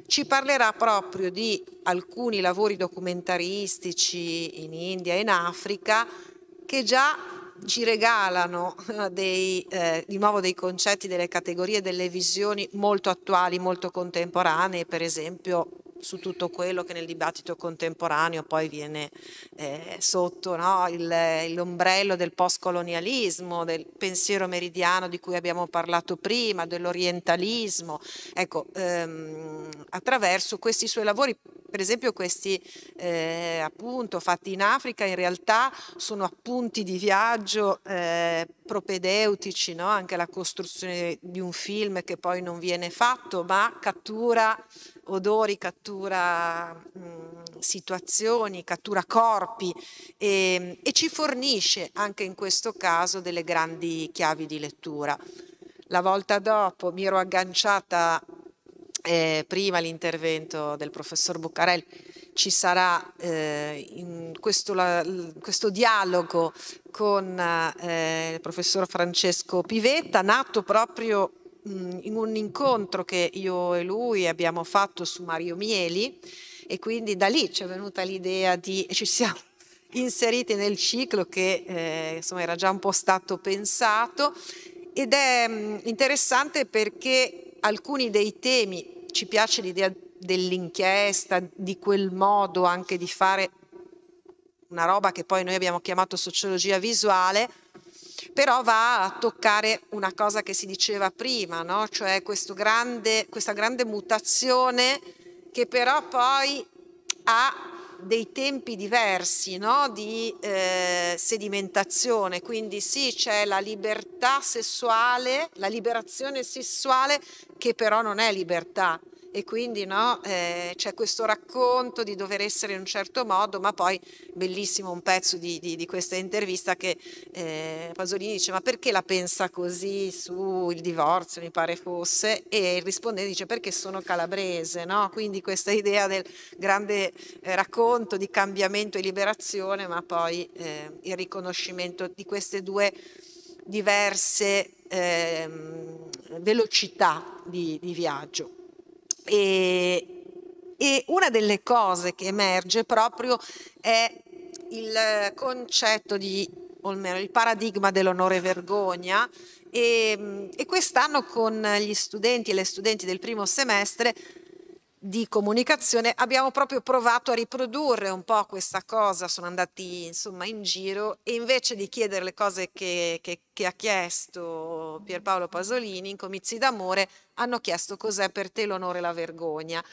ci parlerà proprio di alcuni lavori documentaristici in India e in Africa che già ci regalano dei, eh, di nuovo dei concetti, delle categorie, delle visioni molto attuali, molto contemporanee, per esempio su tutto quello che nel dibattito contemporaneo poi viene eh, sotto no? l'ombrello del postcolonialismo, del pensiero meridiano di cui abbiamo parlato prima, dell'orientalismo. Ecco, ehm, attraverso questi suoi lavori per esempio questi eh, appunto fatti in Africa in realtà sono appunti di viaggio eh, propedeutici, no? anche la costruzione di un film che poi non viene fatto, ma cattura odori, cattura mh, situazioni, cattura corpi e, e ci fornisce anche in questo caso delle grandi chiavi di lettura. La volta dopo mi ero agganciata eh, prima l'intervento del professor Buccarelli, ci sarà eh, questo, la, questo, dialogo con eh, il professor Francesco Pivetta, nato proprio in un incontro che io e lui abbiamo fatto su Mario Mieli e quindi da lì ci è venuta l'idea di, ci siamo inseriti nel ciclo che eh, insomma era già un po' stato pensato ed è mh, interessante perché alcuni dei temi, ci piace l'idea dell'inchiesta, di quel modo anche di fare una roba che poi noi abbiamo chiamato sociologia visuale, però va a toccare una cosa che si diceva prima, no? cioè grande, questa grande mutazione che però poi ha dei tempi diversi no? di eh, sedimentazione, quindi sì c'è la libertà sessuale, la liberazione sessuale che però non è libertà, e quindi no, eh, c'è questo racconto di dover essere in un certo modo, ma poi bellissimo un pezzo di, di, di questa intervista che eh, Pasolini dice ma perché la pensa così sul divorzio, mi pare fosse, e il rispondente dice perché sono calabrese, no? quindi questa idea del grande eh, racconto di cambiamento e liberazione, ma poi eh, il riconoscimento di queste due diverse ehm, velocità di, di viaggio. E, e una delle cose che emerge proprio è il concetto di, o almeno il paradigma dell'onore vergogna. E, e quest'anno con gli studenti e le studenti del primo semestre di comunicazione abbiamo proprio provato a riprodurre un po' questa cosa, sono andati insomma in giro e invece di chiedere le cose che, che, che ha chiesto Pierpaolo Pasolini in comizi d'amore hanno chiesto cos'è per te l'onore e la vergogna?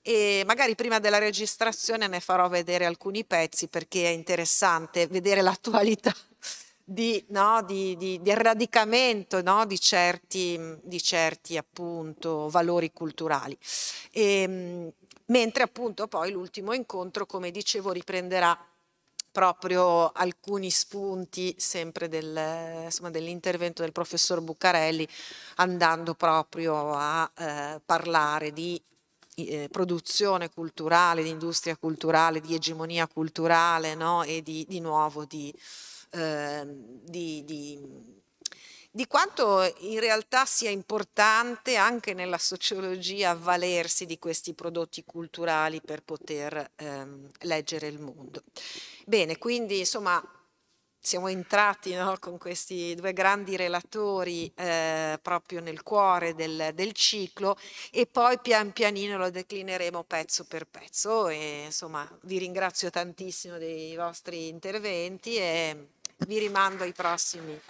E magari prima della registrazione ne farò vedere alcuni pezzi perché è interessante vedere l'attualità di, no, di, di, di radicamento no, di certi, di certi appunto, valori culturali. E, ehm, mentre appunto poi l'ultimo incontro, come dicevo, riprenderà proprio alcuni spunti sempre del, dell'intervento del professor Buccarelli andando proprio a eh, parlare di eh, produzione culturale, di industria culturale, di egemonia culturale no? e di, di nuovo di di, di, di quanto in realtà sia importante anche nella sociologia avvalersi di questi prodotti culturali per poter ehm, leggere il mondo. Bene, quindi insomma siamo entrati no, con questi due grandi relatori eh, proprio nel cuore del, del, ciclo e poi pian pianino lo declineremo pezzo per pezzo e insomma vi ringrazio tantissimo dei vostri interventi e vi rimando ai prossimi